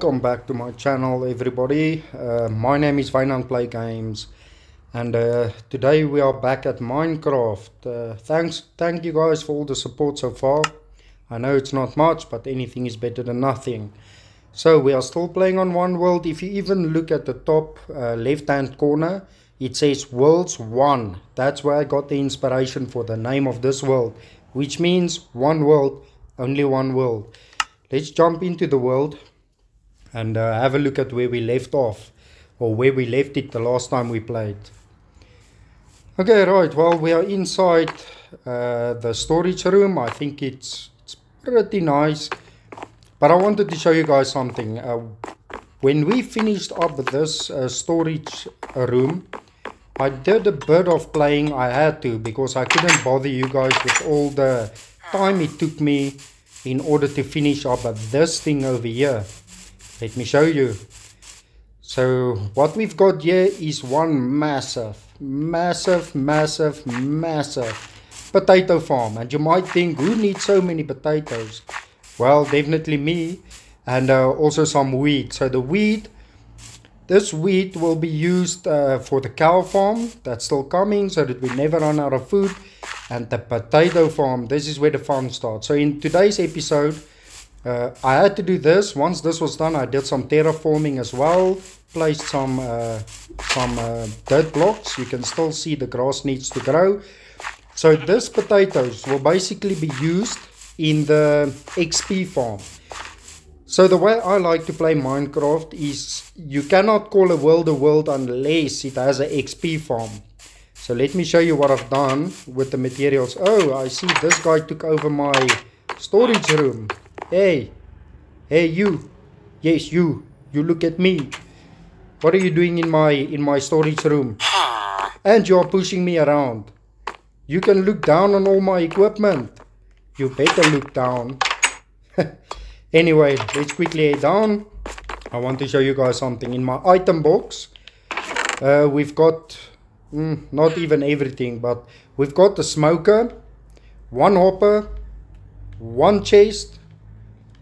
Welcome back to my channel everybody. Uh, my name is Wynand Play Games and uh, today we are back at Minecraft. Uh, thanks, thank you guys for all the support so far. I know it's not much but anything is better than nothing. So we are still playing on one world. If you even look at the top uh, left hand corner it says worlds 1. That's where I got the inspiration for the name of this world which means one world, only one world. Let's jump into the world and uh, have a look at where we left off or where we left it the last time we played. Okay, right, well, we are inside uh, the storage room. I think it's, it's pretty nice. But I wanted to show you guys something. Uh, when we finished up this uh, storage room, I did a bit of playing. I had to because I couldn't bother you guys with all the time it took me in order to finish up this thing over here. Let me show you. So what we've got here is one massive, massive, massive, massive potato farm. And you might think, who needs so many potatoes? Well, definitely me. And uh, also some wheat. So the wheat, this wheat will be used uh, for the cow farm. That's still coming so that we never run out of food. And the potato farm, this is where the fun starts. So in today's episode, uh, I had to do this. Once this was done, I did some terraforming as well. Placed some uh, some uh, dirt blocks. You can still see the grass needs to grow. So this potatoes will basically be used in the XP farm. So the way I like to play Minecraft is you cannot call a world a world unless it has an XP farm. So let me show you what I've done with the materials. Oh, I see this guy took over my storage room. Hey, hey you, yes you, you look at me. What are you doing in my in my storage room? And you are pushing me around. You can look down on all my equipment. You better look down. anyway, let's quickly head down. I want to show you guys something. In my item box, uh, we've got, mm, not even everything, but we've got the smoker, one hopper, one chest,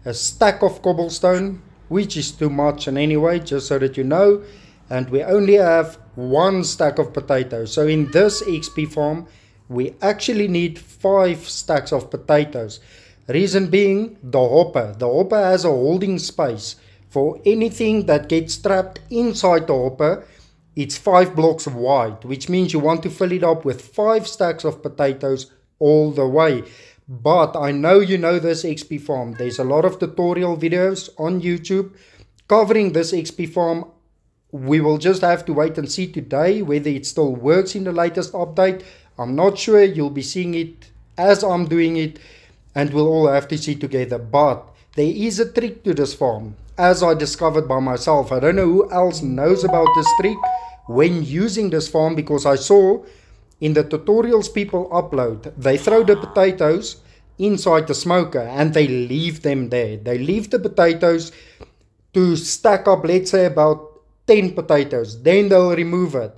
a stack of cobblestone, which is too much and anyway, just so that you know. And we only have one stack of potatoes. So in this XP farm, we actually need five stacks of potatoes. Reason being, the hopper. The hopper has a holding space for anything that gets trapped inside the hopper. It's five blocks wide, which means you want to fill it up with five stacks of potatoes all the way. But I know you know this XP farm. There's a lot of tutorial videos on YouTube covering this XP farm. We will just have to wait and see today whether it still works in the latest update. I'm not sure. You'll be seeing it as I'm doing it and we'll all have to see together. But there is a trick to this farm as I discovered by myself. I don't know who else knows about this trick when using this farm because I saw in the tutorials people upload, they throw the potatoes inside the smoker and they leave them there. They leave the potatoes to stack up, let's say about 10 potatoes. Then they'll remove it.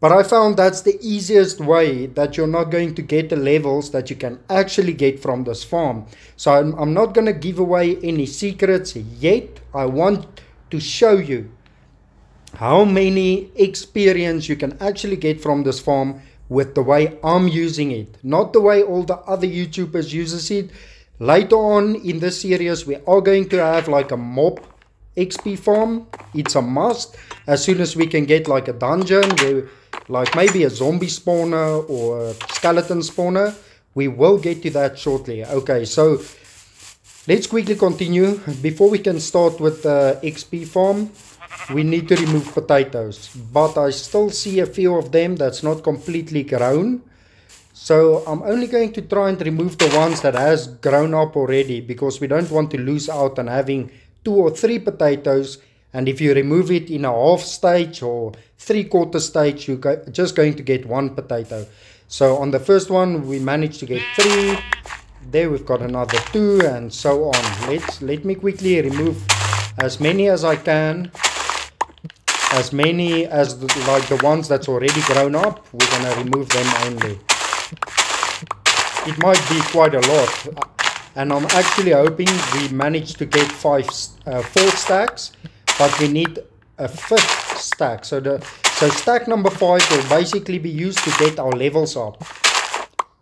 But I found that's the easiest way that you're not going to get the levels that you can actually get from this farm. So I'm, I'm not going to give away any secrets yet. I want to show you how many experience you can actually get from this farm with the way I'm using it, not the way all the other YouTubers uses it. Later on in this series, we are going to have like a mob XP farm. It's a must. As soon as we can get like a dungeon, where, like maybe a zombie spawner or a skeleton spawner, we will get to that shortly. Okay, so let's quickly continue. Before we can start with the XP farm, we need to remove potatoes. But I still see a few of them that's not completely grown. So I'm only going to try and remove the ones that has grown up already because we don't want to lose out on having two or three potatoes and if you remove it in a half stage or three quarter stage you're just going to get one potato. So on the first one we managed to get three, there we've got another two and so on. Let's let me quickly remove as many as I can as many as the, like the ones that's already grown up we're gonna remove them only it might be quite a lot and I'm actually hoping we manage to get five, uh, four stacks, but we need a fifth stack. So the so stack number five will basically be used to get our levels up.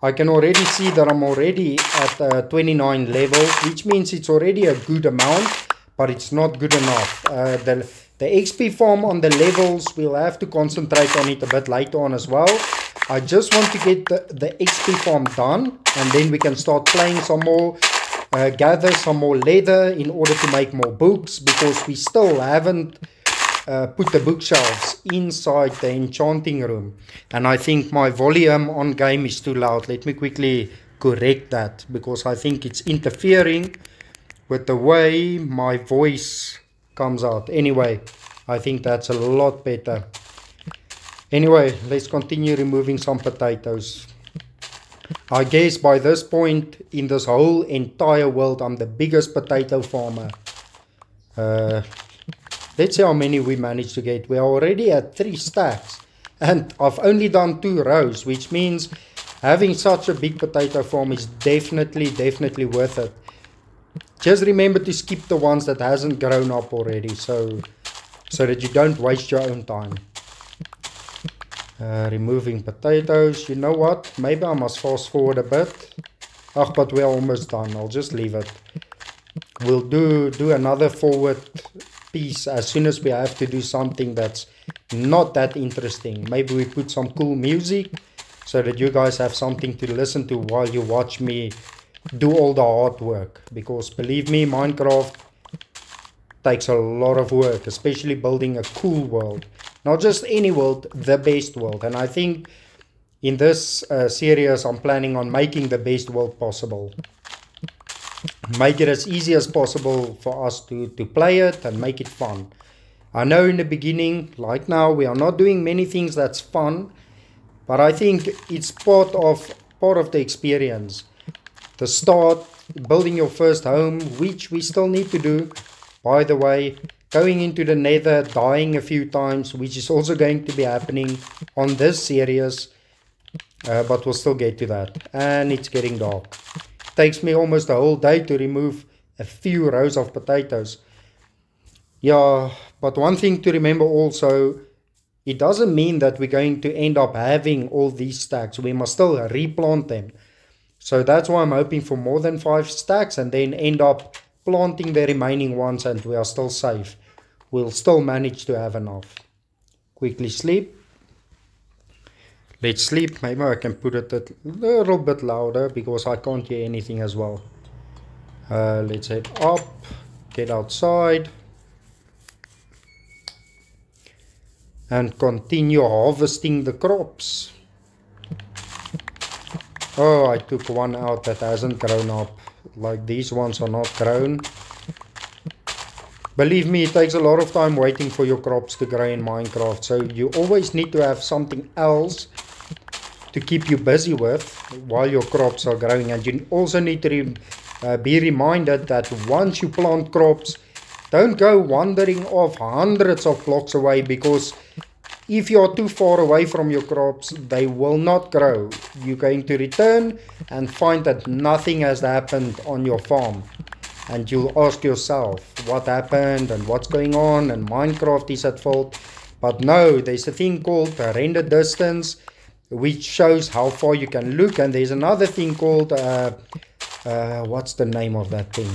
I can already see that I'm already at uh, 29 levels, which means it's already a good amount, but it's not good enough. Uh, the, the XP farm on the levels, we'll have to concentrate on it a bit later on as well. I just want to get the, the XP farm done, and then we can start playing some more, uh, gather some more leather in order to make more books, because we still haven't uh, put the bookshelves inside the enchanting room. And I think my volume on game is too loud. Let me quickly correct that because I think it's interfering with the way my voice comes out. Anyway, I think that's a lot better. Anyway, let's continue removing some potatoes. I guess by this point in this whole entire world, I'm the biggest potato farmer. Uh, Let's see how many we managed to get. We're already at three stacks. And I've only done two rows, which means having such a big potato farm is definitely, definitely worth it. Just remember to skip the ones that hasn't grown up already, so, so that you don't waste your own time. Uh, removing potatoes. You know what? Maybe I must fast forward a bit. Oh, but we're almost done. I'll just leave it. We'll do do another forward piece as soon as we have to do something that's not that interesting. Maybe we put some cool music so that you guys have something to listen to while you watch me do all the hard work. Because believe me, Minecraft takes a lot of work, especially building a cool world. Not just any world, the best world. And I think in this uh, series, I'm planning on making the best world possible make it as easy as possible for us to, to play it and make it fun. I know in the beginning, like now, we are not doing many things that's fun, but I think it's part of part of the experience. The start, building your first home, which we still need to do. By the way, going into the nether, dying a few times, which is also going to be happening on this series, uh, but we'll still get to that. And it's getting dark takes me almost a whole day to remove a few rows of potatoes. Yeah, but one thing to remember also, it doesn't mean that we're going to end up having all these stacks. We must still replant them. So that's why I'm hoping for more than five stacks and then end up planting the remaining ones and we are still safe. We'll still manage to have enough. Quickly sleep. Let's sleep. Maybe I can put it a little bit louder because I can't hear anything as well. Uh, let's head up, get outside. And continue harvesting the crops. Oh, I took one out that hasn't grown up. Like these ones are not grown. Believe me, it takes a lot of time waiting for your crops to grow in Minecraft. So you always need to have something else to keep you busy with while your crops are growing. And you also need to re uh, be reminded that once you plant crops, don't go wandering off hundreds of blocks away because if you are too far away from your crops, they will not grow. You're going to return and find that nothing has happened on your farm. And you'll ask yourself what happened and what's going on and Minecraft is at fault. But no, there's a thing called render distance which shows how far you can look and there's another thing called uh, uh, what's the name of that thing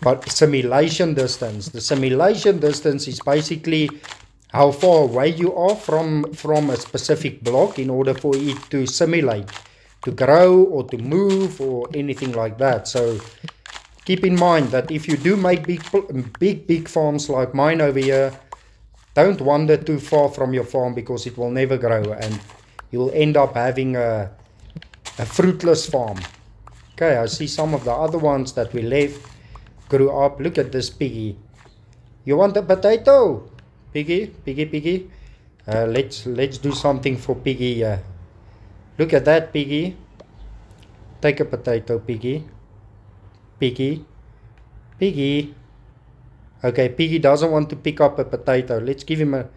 but simulation distance the simulation distance is basically how far away you are from from a specific block in order for it to simulate to grow or to move or anything like that so keep in mind that if you do make big big big farms like mine over here don't wander too far from your farm because it will never grow and you will end up having a, a fruitless farm. Okay, I see some of the other ones that we left grew up. Look at this piggy. You want a potato? Piggy, piggy, piggy. Uh, let's let's do something for piggy. Look at that piggy. Take a potato, piggy. Piggy. Piggy. Okay, piggy doesn't want to pick up a potato. Let's give him a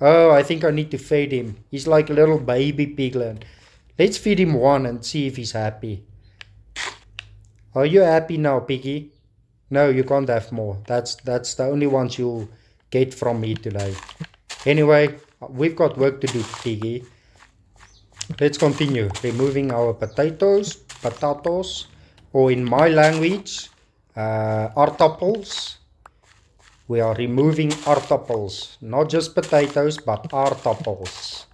Oh, I think I need to feed him. He's like a little baby piglet. Let's feed him one and see if he's happy. Are you happy now, Piggy? No, you can't have more. That's that's the only ones you'll get from me today. Anyway, we've got work to do, Piggy. Let's continue. Removing our potatoes, potatoes, or in my language, uh, aardappels. We are removing aardappels, not just potatoes, but aardappels.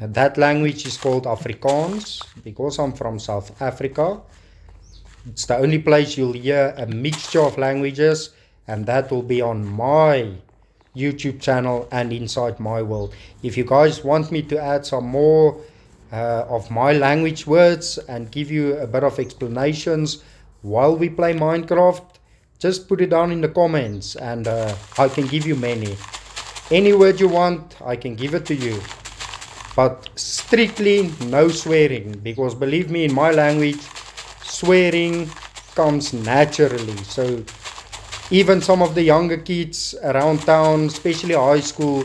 That language is called Afrikaans because I'm from South Africa. It's the only place you'll hear a mixture of languages and that will be on my YouTube channel and inside my world. If you guys want me to add some more uh, of my language words and give you a bit of explanations while we play Minecraft, just put it down in the comments and uh, I can give you many. Any word you want, I can give it to you. But strictly no swearing because believe me in my language, swearing comes naturally. So even some of the younger kids around town, especially high school,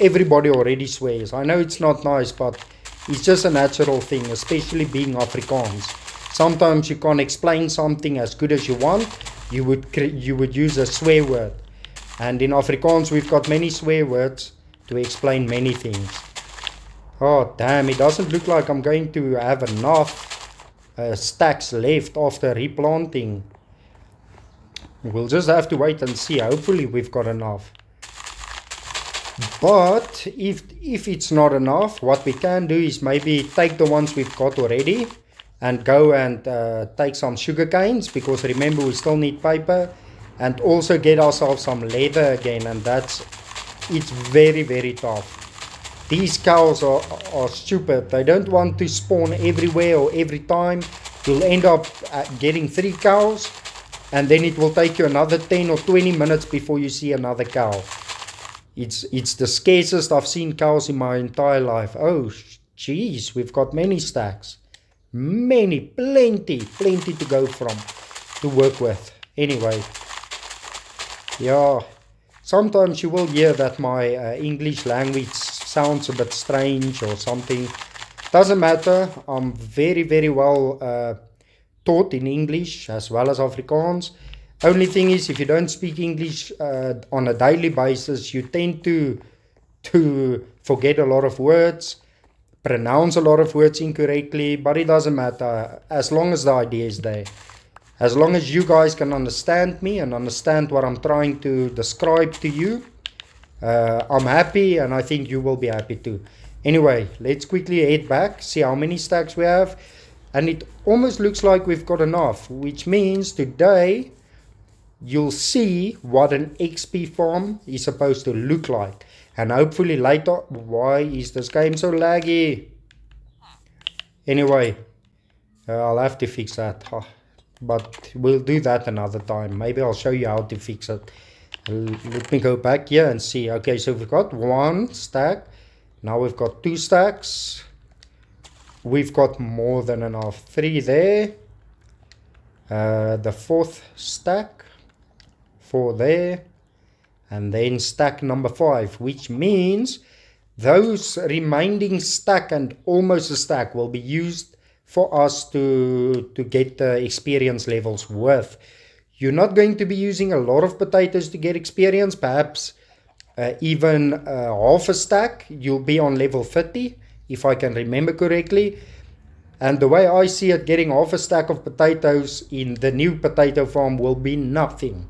everybody already swears. I know it's not nice, but it's just a natural thing, especially being Afrikaans. Sometimes you can't explain something as good as you want. You would you would use a swear word, and in Afrikaans we've got many swear words to explain many things. Oh damn! It doesn't look like I'm going to have enough uh, stacks left after replanting. We'll just have to wait and see. Hopefully we've got enough. But if if it's not enough, what we can do is maybe take the ones we've got already and go and uh, take some sugar canes because remember we still need paper and also get ourselves some leather again and that's it's very very tough. These cows are, are stupid. They don't want to spawn everywhere or every time. You'll end up uh, getting three cows and then it will take you another 10 or 20 minutes before you see another cow. It's it's the scarcest I've seen cows in my entire life. Oh, jeez, we've got many stacks. Many, plenty, plenty to go from, to work with. Anyway, yeah, sometimes you will hear that my uh, English language sounds a bit strange or something. Doesn't matter. I'm very, very well uh, taught in English as well as Afrikaans. Only thing is, if you don't speak English uh, on a daily basis, you tend to to forget a lot of words, pronounce a lot of words incorrectly. But it doesn't matter as long as the idea is there. As long as you guys can understand me and understand what I'm trying to describe to you, uh, I'm happy, and I think you will be happy too. Anyway, let's quickly head back, see how many stacks we have and it almost looks like we've got enough which means today you'll see what an XP farm is supposed to look like. And hopefully later why is this game so laggy? Anyway uh, I'll have to fix that. But we'll do that another time. Maybe I'll show you how to fix it. Let me go back here and see. Okay so we've got one stack. Now we've got two stacks we've got more than enough. Three there. Uh, the fourth stack. Four there. And then stack number five, which means those remaining stack and almost a stack will be used for us to, to get the experience levels worth. You're not going to be using a lot of potatoes to get experience, perhaps uh, even uh, half a stack, you'll be on level 30 if I can remember correctly. And the way I see it, getting half a stack of potatoes in the new potato farm will be nothing.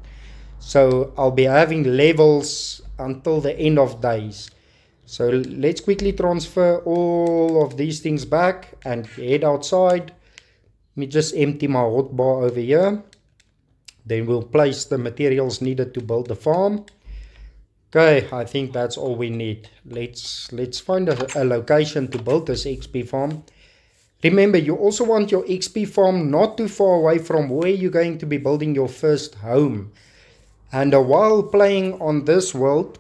So I'll be having levels until the end of days. So let's quickly transfer all of these things back and head outside. Let me just empty my hotbar over here. Then we'll place the materials needed to build the farm. Okay, I think that's all we need. Let's let's find a, a, location to build this XP farm. Remember, you also want your XP farm not too far away from where you're going to be building your first home. And uh, while playing on this world,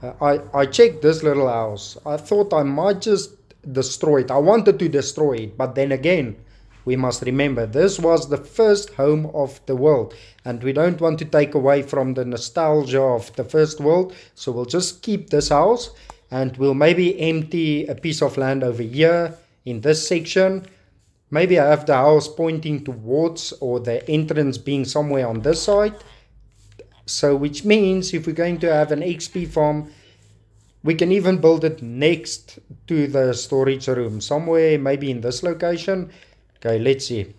uh, I, I checked this little house. I thought I might just destroy it. I wanted to destroy it, but then again, we must remember this was the first home of the world and we don't want to take away from the nostalgia of the first world so we'll just keep this house and we'll maybe empty a piece of land over here in this section maybe I have the house pointing towards or the entrance being somewhere on this side. So which means if we're going to have an XP farm, we can even build it next to the storage room, somewhere maybe in this location. Okay, let's see.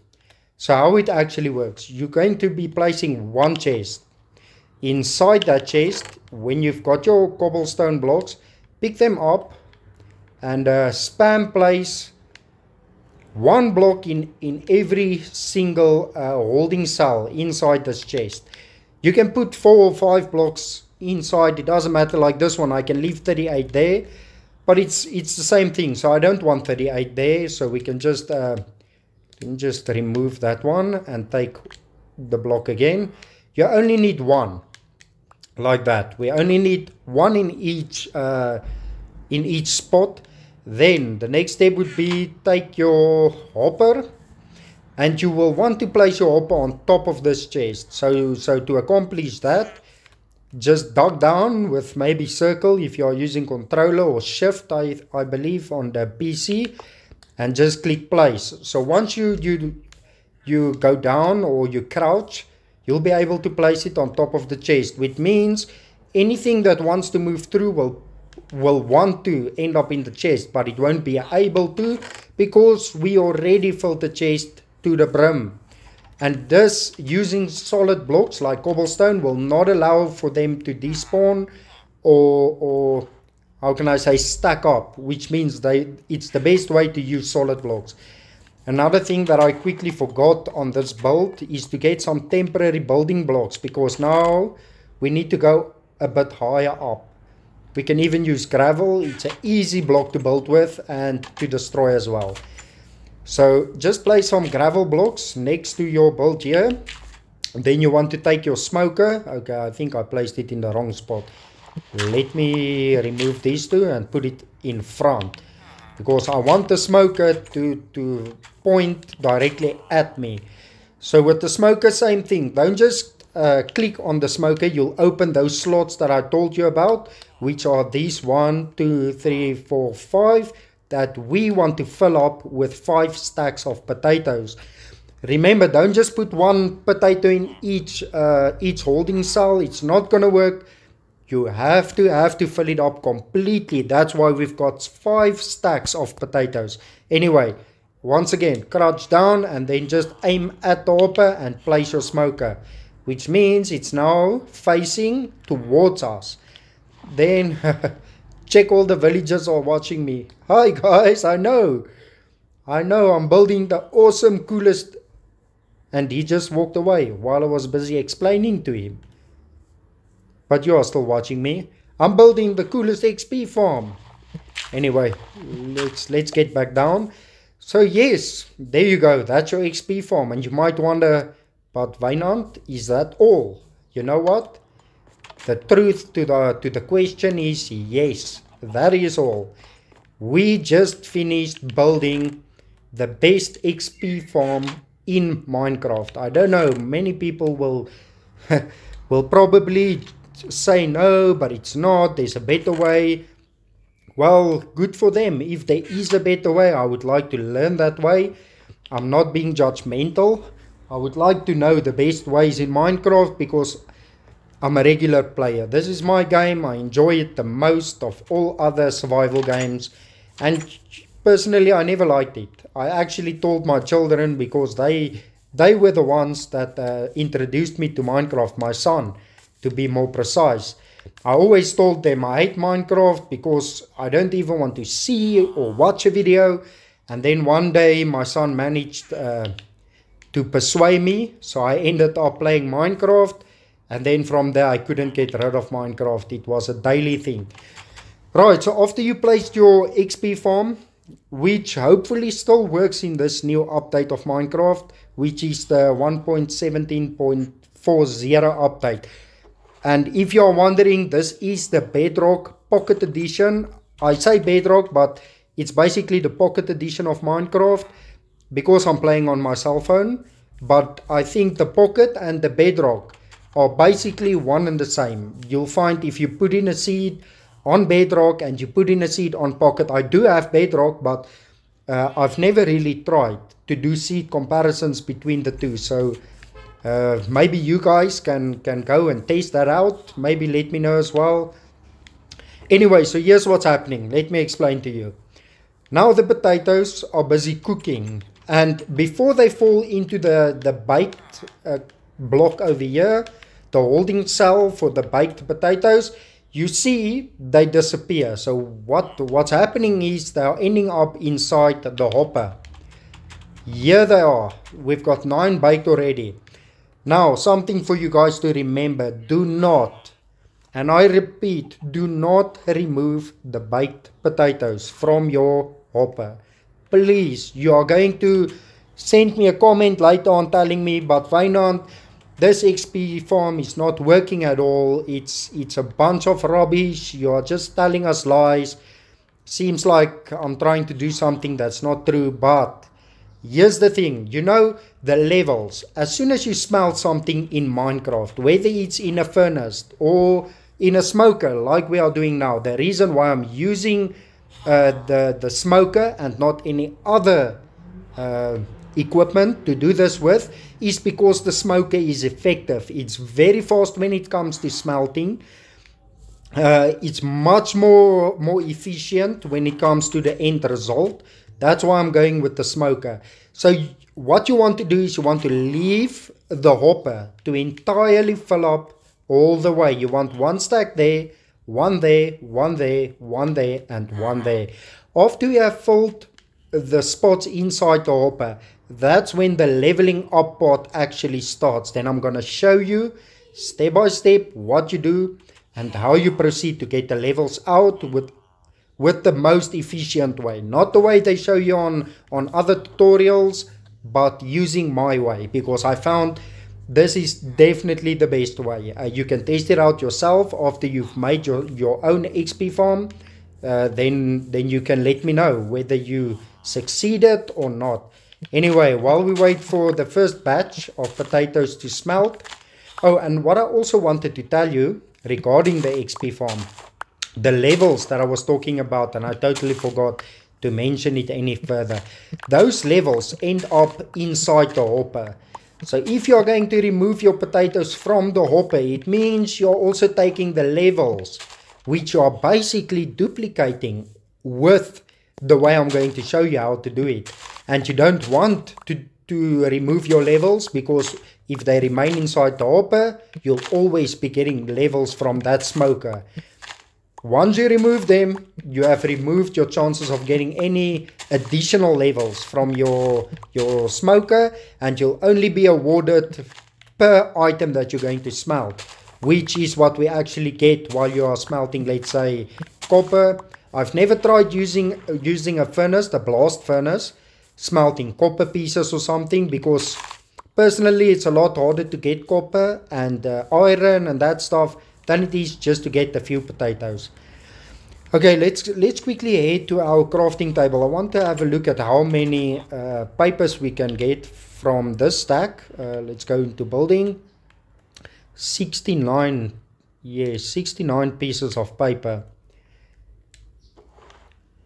So how it actually works, you're going to be placing one chest. Inside that chest, when you've got your cobblestone blocks, pick them up and uh, spam place one block in, in every single uh, holding cell inside this chest. You can put four or five blocks inside, it doesn't matter like this one, I can leave 38 there, but it's it's the same thing, so I don't want 38 there, so we can just, uh, can just remove that one and take the block again. You only need one, like that. We only need one in each, uh, in each spot then the next step would be take your hopper and you will want to place your hopper on top of this chest. So, so to accomplish that, just dug down with maybe circle if you are using controller or shift, I, I believe on the PC and just click place. So once you, you, you go down or you crouch, you'll be able to place it on top of the chest, which means anything that wants to move through will will want to end up in the chest, but it won't be able to because we already filled the chest to the brim. And this, using solid blocks like cobblestone, will not allow for them to despawn or, or how can I say, stack up, which means they it's the best way to use solid blocks. Another thing that I quickly forgot on this build is to get some temporary building blocks because now we need to go a bit higher up. We can even use gravel. It's an easy block to build with and to destroy as well. So just place some gravel blocks next to your build here. And then you want to take your smoker. Okay, I think I placed it in the wrong spot. Let me remove these two and put it in front. Because I want the smoker to, to point directly at me. So with the smoker, same thing. Don't just uh, click on the smoker. You'll open those slots that I told you about which are these one, two, three, four, five, that we want to fill up with five stacks of potatoes. Remember, don't just put one potato in each uh, each holding cell. It's not going to work. You have to have to fill it up completely. That's why we've got five stacks of potatoes. Anyway, once again, crouch down and then just aim at the hopper and place your smoker, which means it's now facing towards us. Then check all the villagers are watching me. Hi guys, I know. I know I'm building the awesome coolest and he just walked away while I was busy explaining to him. But you are still watching me. I'm building the coolest XP farm. Anyway, let's let's get back down. So yes, there you go. That's your XP farm. And you might wonder, but Wynand, is that all? You know what? The truth to the, to the question is yes, that is all. We just finished building the best XP farm in Minecraft. I don't know, many people will will probably say no, but it's not, there's a better way. Well, good for them. If there is a better way, I would like to learn that way. I'm not being judgmental. I would like to know the best ways in Minecraft because I'm a regular player. This is my game. I enjoy it the most of all other survival games. And personally, I never liked it. I actually told my children because they they were the ones that uh, introduced me to Minecraft, my son, to be more precise. I always told them I hate Minecraft because I don't even want to see or watch a video. And then one day my son managed uh, to persuade me. So I ended up playing Minecraft and then from there, I couldn't get rid of Minecraft. It was a daily thing. Right, so after you placed your XP farm, which hopefully still works in this new update of Minecraft, which is the 1.17.40 update. And if you're wondering, this is the Bedrock Pocket Edition. I say Bedrock, but it's basically the Pocket Edition of Minecraft because I'm playing on my cell phone. But I think the Pocket and the Bedrock are basically one and the same. You'll find if you put in a seed on bedrock and you put in a seed on pocket, I do have bedrock, but uh, I've never really tried to do seed comparisons between the two. So uh, maybe you guys can can go and test that out. Maybe let me know as well. Anyway, so here's what's happening. Let me explain to you. Now the potatoes are busy cooking and before they fall into the, the baked uh, block over here, the holding cell for the baked potatoes, you see they disappear. So what what's happening is they are ending up inside the hopper. Here they are. We've got nine baked already. Now, something for you guys to remember. Do not, and I repeat, do not remove the baked potatoes from your hopper. Please, you are going to send me a comment later on telling me, but Wynand, this XP farm is not working at all. It's it's a bunch of rubbish. You are just telling us lies. Seems like I'm trying to do something that's not true, but here's the thing. You know the levels. As soon as you smelt something in Minecraft, whether it's in a furnace or in a smoker like we are doing now, the reason why I'm using uh, the the smoker and not any other uh, equipment to do this with is because the smoker is effective. It's very fast when it comes to smelting. Uh, it's much more more efficient when it comes to the end result. That's why I'm going with the smoker. So what you want to do is you want to leave the hopper to entirely fill up all the way. You want one stack there, one there, one there, one there, and one uh-huh. there. After you have filled the spots inside the hopper, that's when the leveling up part actually starts. Then I'm going to show you step by step what you do and how you proceed to get the levels out with with the most efficient way. Not the way they show you on, on other tutorials, but using my way because I found this is definitely the best way. Uh, you can test it out yourself after you've made your, your own XP farm. Uh, then, then you can let me know whether you succeeded or not. Anyway, while we wait for the first batch of potatoes to smelt. Oh, and what I also wanted to tell you regarding the XP farm. The levels that I was talking about, and I totally forgot to mention it any further. Those levels end up inside the hopper. So if you're going to remove your potatoes from the hopper, it means you're also taking the levels, which are basically duplicating with the way I'm going to show you how to do it. And you don't want to, to remove your levels because if they remain inside the hopper, you'll always be getting levels from that smoker. Once you remove them, you have removed your chances of getting any additional levels from your, your smoker and you'll only be awarded per item that you're going to smelt, which is what we actually get while you are smelting, let's say, copper. I've never tried using, using a furnace, the blast furnace, smelting copper pieces or something because personally it's a lot harder to get copper and uh, iron and that stuff than it is just to get a few potatoes. Okay, let's let's quickly head to our crafting table. I want to have a look at how many uh, papers we can get from this stack. Uh, let's go into building. 69, yes, 69 pieces of paper.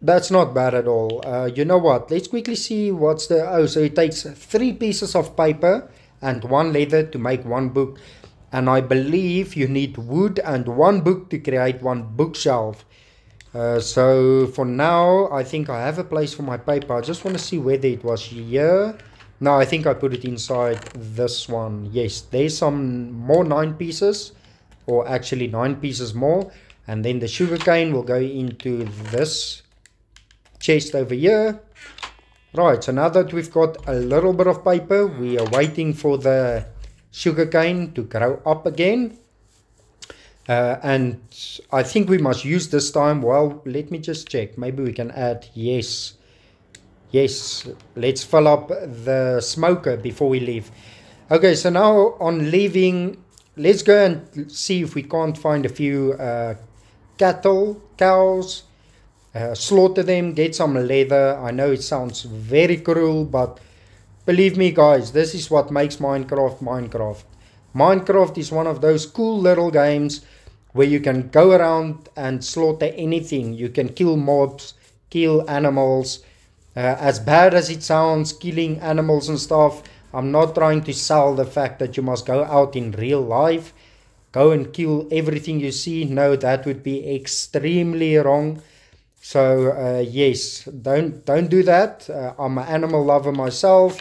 That's not bad at all. Uh, you know what? Let's quickly see what's the... Oh, so it takes three pieces of paper and one leather to make one book and I believe you need wood and one book to create one bookshelf. Uh, so for now, I think I have a place for my paper. I just want to see whether it was here. No, I think I put it inside this one. Yes, there's some more nine pieces, or actually nine pieces more. And then the sugarcane will go into this chest over here. Right, so now that we've got a little bit of paper, we are waiting for the sugarcane to grow up again. Uh, and I think we must use this time. Well, let me just check. Maybe we can add yes. Yes, let's fill up the smoker before we leave. Okay, so now on leaving, let's go and see if we can't find a few uh, cattle, cows, uh, slaughter them, get some leather. I know it sounds very cruel, but Believe me guys, this is what makes Minecraft Minecraft. Minecraft is one of those cool little games where you can go around and slaughter anything. You can kill mobs, kill animals, Uh, as bad as it sounds, killing animals and stuff, I'm not trying to sell the fact that you must go out in real life, go and kill everything you see. No, that would be extremely wrong. So uh, yes, don't don't do that. Uh, I'm an animal lover myself.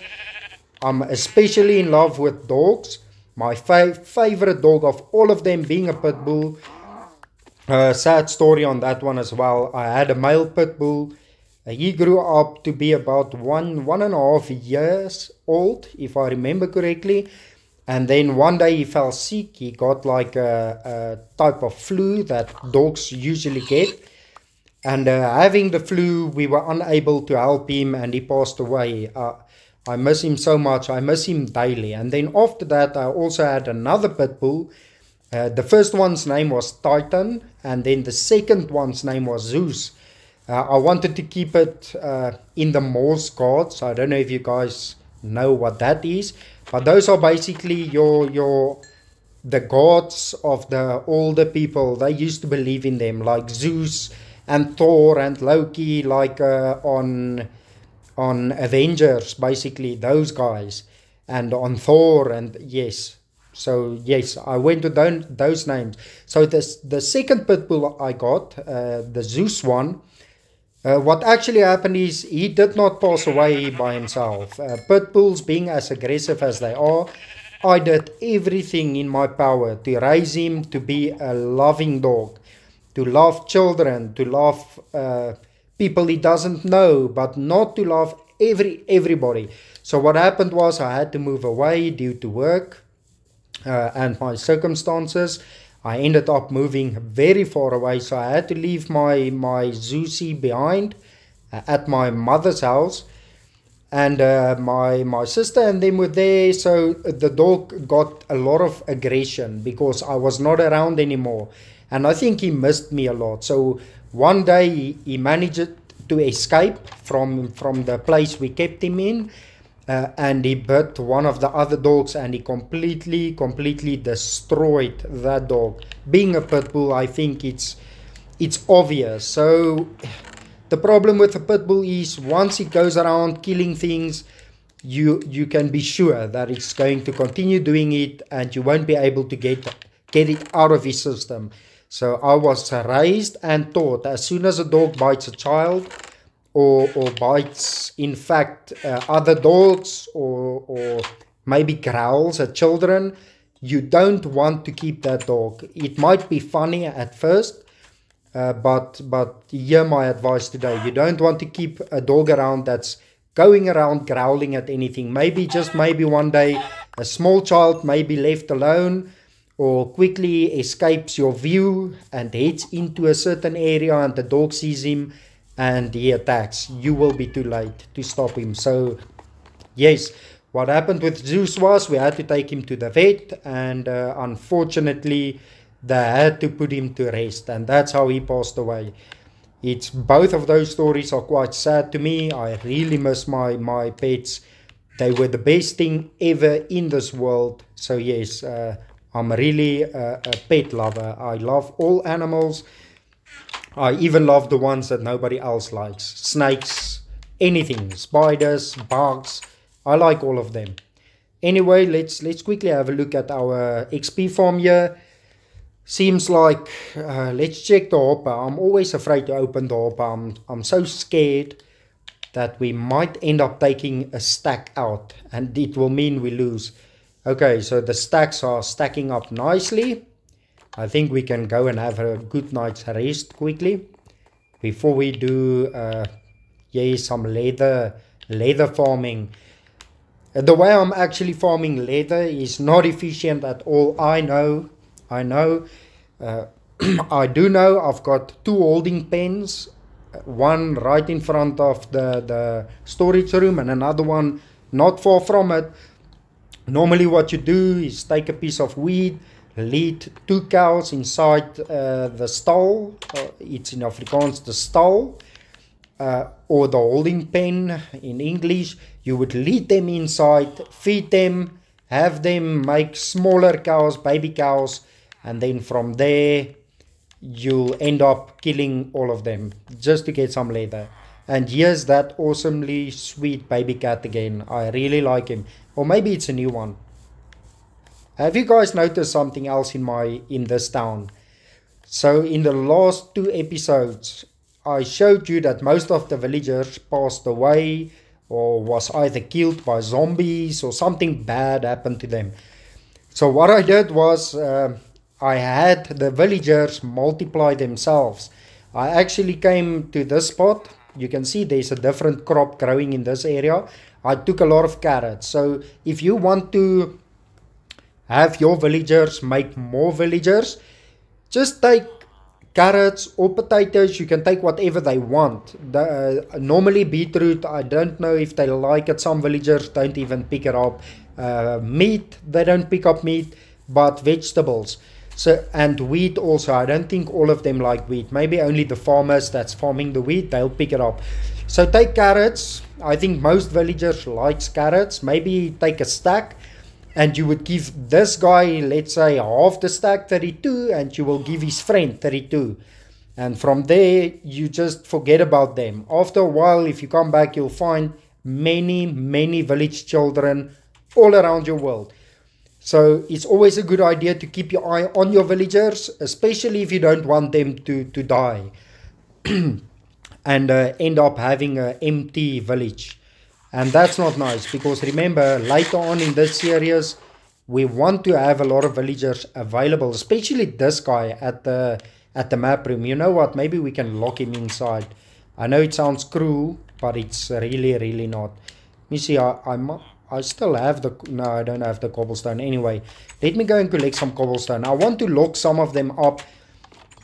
I'm especially in love with dogs. My fa favorite dog of all of them being a pit bull. Uh, sad story on that one as well. I had a male pit bull. Uh, he grew up to be about one one and a half years old, if I remember correctly. And then one day he fell sick. He got like a, a type of flu that dogs usually get and uh, having the flu, we were unable to help him, and he passed away. Uh, I miss him so much. I miss him daily. And then after that, I also had another pit bull. Uh, the first one's name was Titan, and then the second one's name was Zeus. Uh, I wanted to keep it uh, in the Norse gods. I don't know if you guys know what that is, but those are basically your your the gods of the older people. They used to believe in them, like Zeus and Thor and Loki, like uh, on on Avengers, basically those guys, and on Thor, and yes. So yes, I went to those, those names. So this the second pitbull I got, uh, the Zeus one. Uh, what actually happened is he did not pass away by himself. Uh, pit bulls, being as aggressive as they are, I did everything in my power to raise him to be a loving dog to love children, to love uh, people he doesn't know, but not to love every everybody. So what happened was I had to move away due to work uh, and my circumstances. I ended up moving very far away, so I had to leave my my Zusi behind uh, at my mother's house. And uh, my my sister and them were there, so the dog got a lot of aggression because I was not around anymore and I think he missed me a lot. So one day he, managed to escape from from the place we kept him in. Uh, and he bit one of the other dogs and he completely completely destroyed that dog being a pit bull i think it's it's obvious so the problem with a pit bull is once it goes around killing things you you can be sure that it's going to continue doing it and you won't be able to get get it out of his system so I was raised and taught as soon as a dog bites a child or, or bites, in fact, uh, other dogs or, or maybe growls at children, you don't want to keep that dog. It might be funny at first, uh, but but hear my advice today. You don't want to keep a dog around that's going around growling at anything. Maybe just maybe one day a small child may be left alone or quickly escapes your view and heads into a certain area and the dog sees him and he attacks, you will be too late to stop him. So, yes, what happened with Zeus was we had to take him to the vet, and uh, unfortunately, they had to put him to rest, and that's how he passed away. It's both of those stories are quite sad to me. I really miss my my pets. They were the best thing ever in this world. So yes, uh, I'm really a, a pet lover. I love all animals. I even love the ones that nobody else likes. Snakes, anything, spiders, bugs. I like all of them. Anyway, let's let's quickly have a look at our XP farm here. Seems like, uh, let's check the hopper. I'm always afraid to open the hopper. I'm, I'm so scared that we might end up taking a stack out and it will mean we lose. Okay, so the stacks are stacking up nicely. I think we can go and have a good night's rest quickly before we do uh, some leather, leather farming. Uh, the way I'm actually farming leather is not efficient at all. I know, I know, uh, I do know I've got two holding pens, uh, one right in front of the, the storage room and another one not far from it Normally what you do is take a piece of weed, lead two cows inside uh, the stall, uh, it's in Afrikaans the stall, uh, or the holding pen in English. You would lead them inside, feed them, have them make smaller cows, baby cows, and then from there you'll end up killing all of them just to get some leather. And here's that awesomely sweet baby cat again. I really like him. Or maybe it's a new one. Have you guys noticed something else in my in this town? So in the last two episodes, I showed you that most of the villagers passed away or was either killed by zombies or something bad happened to them. So what I did was uh, I had the villagers multiply themselves. I actually came to this spot. You can see there's a different crop growing in this area. I took a lot of carrots. So if you want to have your villagers make more villagers, just take carrots or potatoes. You can take whatever they want. The, uh, normally beetroot, I don't know if they like it. Some villagers don't even pick it up. Uh, meat, they don't pick up meat, but vegetables. So and wheat also. I don't think all of them like wheat. Maybe only the farmers that's farming the wheat, they'll pick it up. So take carrots. I think most villagers likes carrots. Maybe take a stack and you would give this guy, let's say, half the stack 32, and you will give his friend 32. And from there, you just forget about them. After a while, if you come back, you'll find many, many village children all around your world. So it's always a good idea to keep your eye on your villagers, especially if you don't want them to, to die. And uh, end up having an empty village. And that's not nice because remember later on in this series we want to have a lot of villagers available especially this guy at the at the map room. You know what? Maybe we can lock him inside. I know it sounds cruel but it's really really not. Let me see i i'm I still have the no I don't have the cobblestone anyway let me go and collect some cobblestone I want to lock some of them up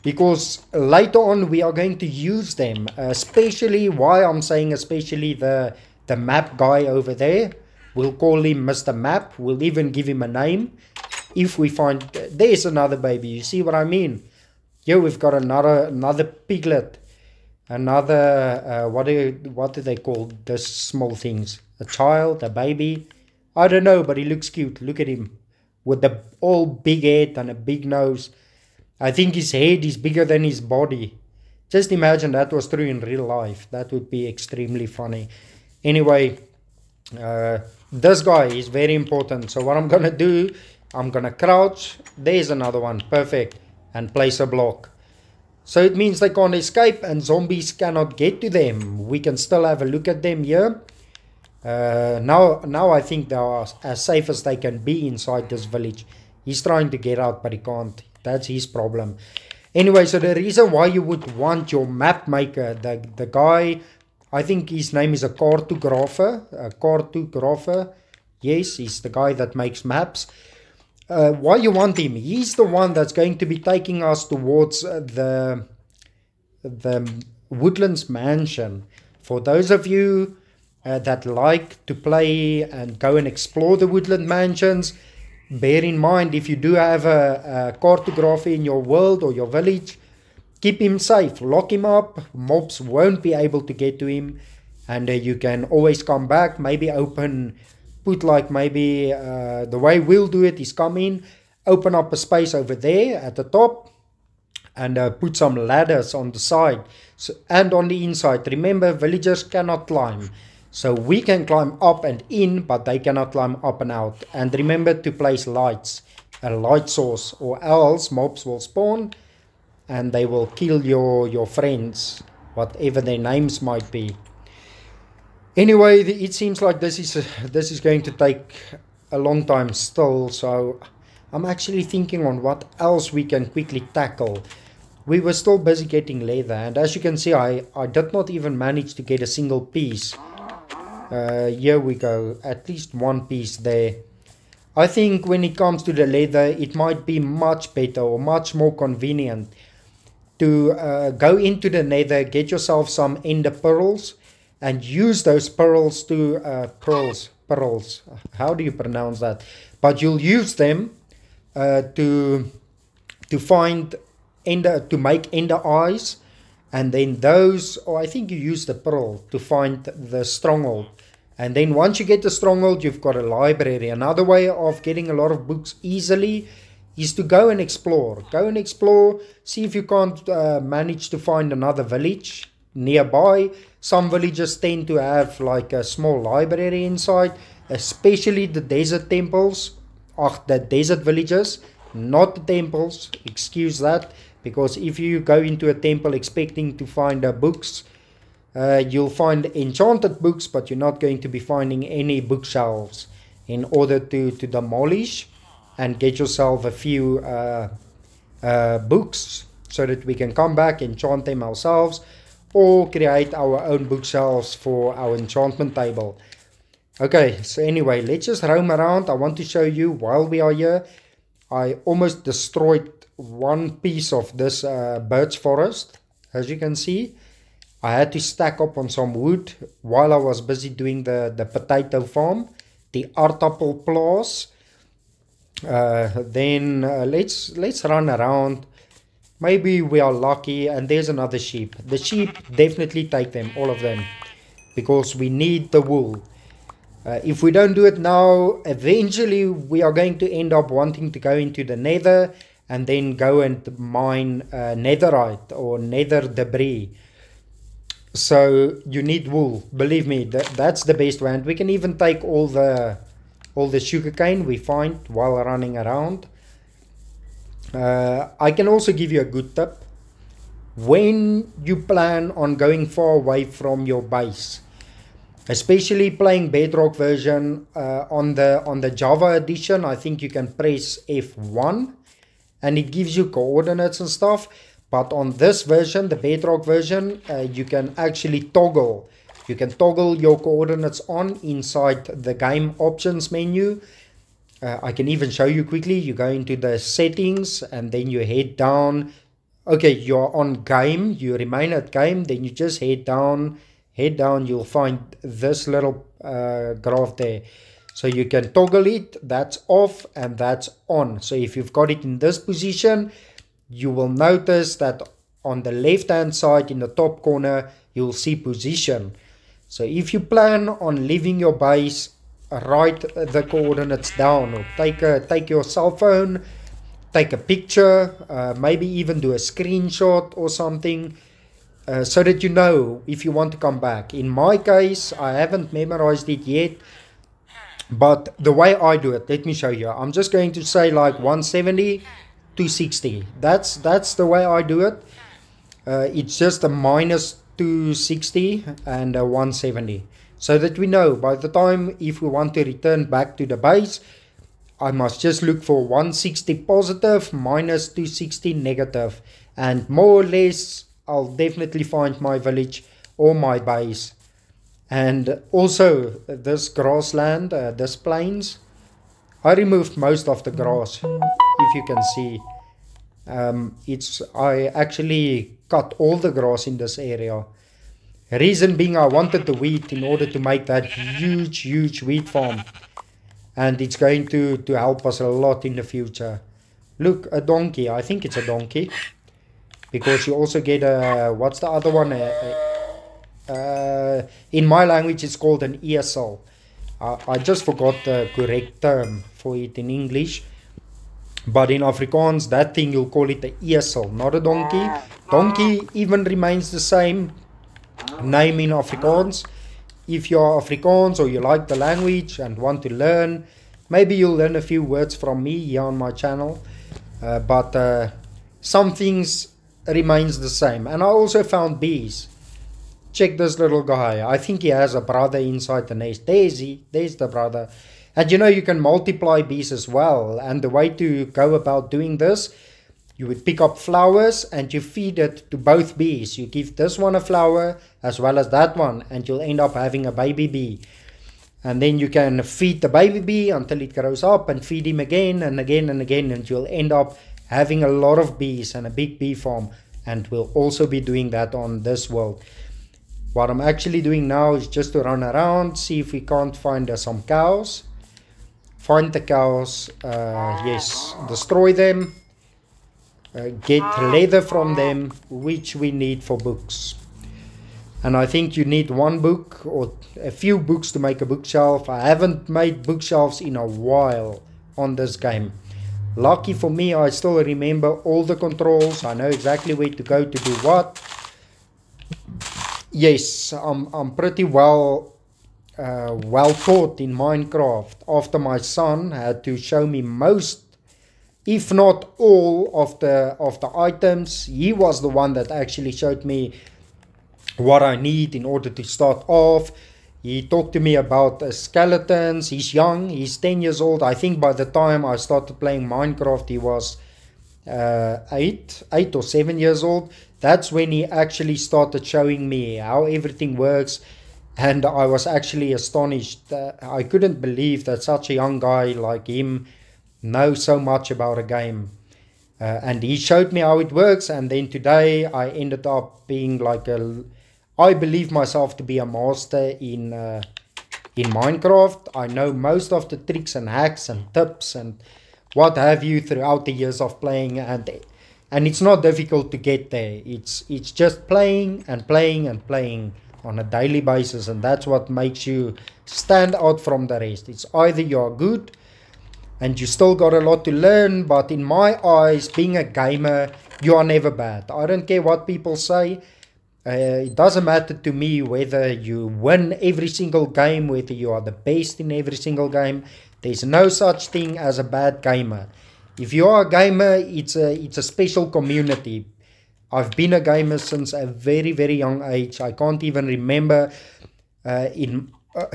because later on we are going to use them especially why I'm saying especially the the map guy over there. We'll call him Mr. Map. We'll even give him a name. If we find... There's another baby. You see what I mean? Here we've got another another piglet. Another... Uh, what, do, what do they call the small things? A child? A baby? I don't know, but he looks cute. Look at him. With the all big head and a big nose. I think his head is bigger than his body. Just imagine that was true in real life. That would be extremely funny anyway uh, this guy is very important so what I'm gonna do I'm gonna crouch there's another one perfect and place a block so it means they can't escape and zombies cannot get to them we can still have a look at them here uh, now now I think they are as safe as they can be inside this village he's trying to get out but he can't that's his problem anyway so the reason why you would want your map maker the the guy I think his name is a cartographer. A cartographer. Yes, he's the guy that makes maps. Uh, why you want him? He's the one that's going to be taking us towards uh, the the Woodlands Mansion. For those of you uh, that like to play and go and explore the Woodland Mansions, bear in mind if you do have a, a cartographer in your world or your village, keep him safe, lock him up, mobs won't be able to get to him, and uh, you can always come back, maybe open, put like maybe uh, the way we'll do it is come in, open up a space over there at the top, and uh, put some ladders on the side so, and on the inside. Remember, villagers cannot climb. So we can climb up and in, but they cannot climb up and out. And remember to place lights, a light source, or else mobs will spawn and they will kill your your friends whatever their names might be. Anyway it seems like this is this is going to take a long time still so i'm actually thinking on what else we can quickly tackle. We were still busy getting leather and as you can see i i did not even manage to get a single piece uh, here we go at least one piece there I think when it comes to the leather, it might be much better or much more convenient to uh, go into the nether, get yourself some ender pearls, and use those pearls to uh, pearls, pearls. How do you pronounce that? But you'll use them uh, to to find ender to make ender eyes, and then those. Or I think you use the pearl to find the stronghold. And then once you get the stronghold, you've got a library. Another way of getting a lot of books easily is to go and explore. Go and explore, see if you can't uh, manage to find another village nearby. Some villages tend to have like a small library inside, especially the desert temples, or the desert villages, not the temples, excuse that, because if you go into a temple expecting to find uh, books, uh, you'll find enchanted books, but you're not going to be finding any bookshelves in order to, to demolish and get yourself a few uh, uh, books so that we can come back, enchant them ourselves, or create our own bookshelves for our enchantment table. Okay, so anyway, let's just roam around. I want to show you while we are here. I almost destroyed one piece of this uh, birch forest, as you can see. I had to stack up on some wood while I was busy doing the, the potato farm, the aardappel plaas. Uh, then uh, let's let's run around. Maybe we are lucky and there's another sheep. The sheep definitely take them, all of them, because we need the wool. Uh, if we don't do it now, eventually we are going to end up wanting to go into the nether and then go and mine uh, netherite or nether debris so you need wool. Believe me that that's the best way. And we can even take all the all the sugarcane we find while running around. Uh, I can also give you a good tip. When you plan on going far away from your base especially playing bedrock version uh, on the on the java edition i think you can press f1 and it gives you coordinates and stuff but on this version, the Bedrock version, uh, you can actually toggle. You can toggle your coordinates on inside the game options menu. Uh, I can even show you quickly. You go into the settings and then you head down. Okay, you're on game. You remain at game. Then you just head down. Head down. You'll find this little uh, graph there. So you can toggle it. That's off and that's on. So if you've got it in this position, you will notice that on the left hand side in the top corner you'll see position. So if you plan on leaving your base write the coordinates down or take a take your cell phone take a picture uh, maybe even do a screenshot or something uh, so that you know if you want to come back. In my case i haven't memorized it yet but the way i do it let me show you. I'm just going to say like 170 260 that's that's the way I do it. Uh, it's just a minus 260 and a 170 so that we know by the time if we want to return back to the base I must just look for 160 positive minus 260 negative. And more or less I'll definitely find my village or my base. And also this grassland uh, this plains I removed most of the grass if you can see. Um, it's I actually cut all the grass in this area. Reason being I wanted the wheat in order to make that huge huge wheat farm. And it's going to to help us a lot in the future. Look a donkey. I think it's a donkey. Because you also get a what's the other one? Uh, in my language it's called an esel uh, I just forgot the correct term for it in English. But in Afrikaans, that thing you'll call it a esel, not a donkey. Donkey even remains the same name in Afrikaans. If you're Afrikaans or you like the language and want to learn, maybe you'll learn a few words from me here on my channel. Uh, but uh, some things remains the same. And I also found bees. Check this little guy. I think he has a brother inside the nest. There's he. There's the brother. And you know, you can multiply bees as well. And the way to go about doing this, you would pick up flowers and you feed it to both bees. You give this one a flower as well as that one, and you'll end up having a baby bee. And then you can feed the baby bee until it grows up and feed him again and again and again, and you'll end up having a lot of bees and a big bee farm. And we'll also be doing that on this world. What I'm actually doing now is just to run around, see if we can't find uh, some cows find the cows, uh, yes, destroy them, uh, get leather from them, which we need for books. And I think you need one book or a few books to make a bookshelf. I haven't made bookshelves in a while on this game. Lucky for me, I still remember all the controls. I know exactly where to go to do what. yes, I'm I'm pretty well uh, well taught in Minecraft. After my son had to show me most, if not all, of the of the items, he was the one that actually showed me what I need in order to start off. He talked to me about uh, skeletons. He's young. He's 10 years old. I think by the time I started playing Minecraft, he was uh, eight, eight or seven years old. That's when he actually started showing me how everything works. And I was actually astonished. I couldn't believe that such a young guy like him knows so much about a game. Uh, and he showed me how it works. And then today I ended up being like a. I believe myself to be a master in uh, in Minecraft. I know most of the tricks and hacks and tips and what have you throughout the years of playing and and it's not difficult to get there it's it's just playing and playing and playing on a daily basis and that's what makes you stand out from the rest it's either you're good and you still got a lot to learn but in my eyes being a gamer you are never bad i don't care what people say uh, it doesn't matter to me whether you win every single game whether you are the best in every single game there's no such thing as a bad gamer. If you are a gamer, it's a it's a special community. I've been a gamer since a very very young age. I can't even remember. Uh, in uh,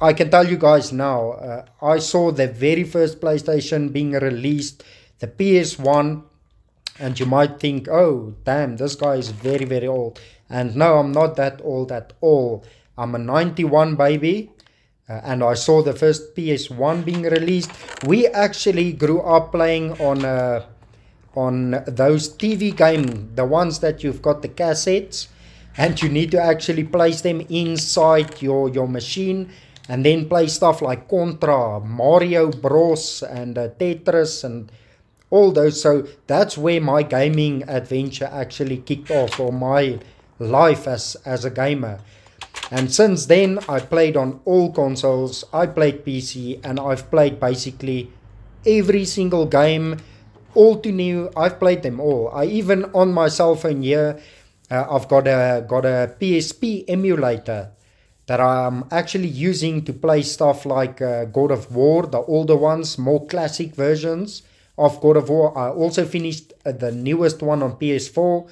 I can tell you guys now. Uh, I saw the very first PlayStation being released, the PS1, and you might think, "Oh, damn, this guy is very very old." And no, I'm not that old at all. I'm a 91 baby uh, and I saw the first PS1 being released. We actually grew up playing on uh, on those TV game, the ones that you've got the cassettes, and you need to actually place them inside your your machine, and then play stuff like Contra, Mario Bros, and uh, Tetris, and all those. So that's where my gaming adventure actually kicked off, or my life as as a gamer. And since then, I played on all consoles, I played PC, and I've played basically every single game, all to new. I've played them all. I even on my cell phone here, uh, I've got a got a PSP emulator that I'm actually using to play stuff like uh, God of War, the older ones, more classic versions of God of War. I also finished uh, the newest one on PS4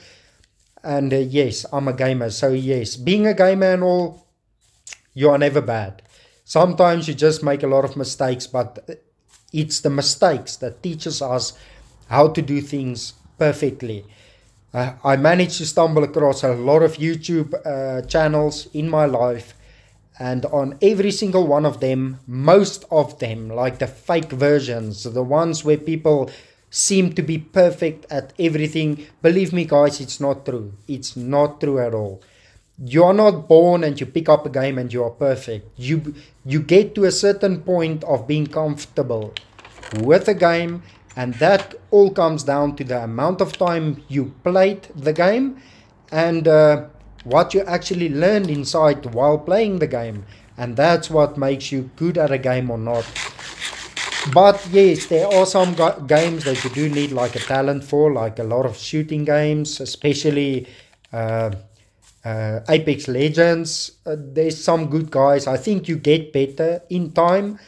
and uh, yes, I'm a gamer. So yes, being a gamer and all, you are never bad. Sometimes you just make a lot of mistakes, but it's the mistakes that teaches us how to do things perfectly. Uh, I managed to stumble across a lot of YouTube uh, channels in my life, and on every single one of them, most of them, like the fake versions, the ones where people seem to be perfect at everything. Believe me, guys, it's not true. It's not true at all. You are not born and you pick up a game and you are perfect. You you get to a certain point of being comfortable with a game, and that all comes down to the amount of time you played the game and uh, what you actually learned inside while playing the game. And that's what makes you good at a game or not. But yes, there are some games that you do need like a talent for, like a lot of shooting games, especially uh, uh, Apex Legends. Uh, there's some good guys. I think you get better in time,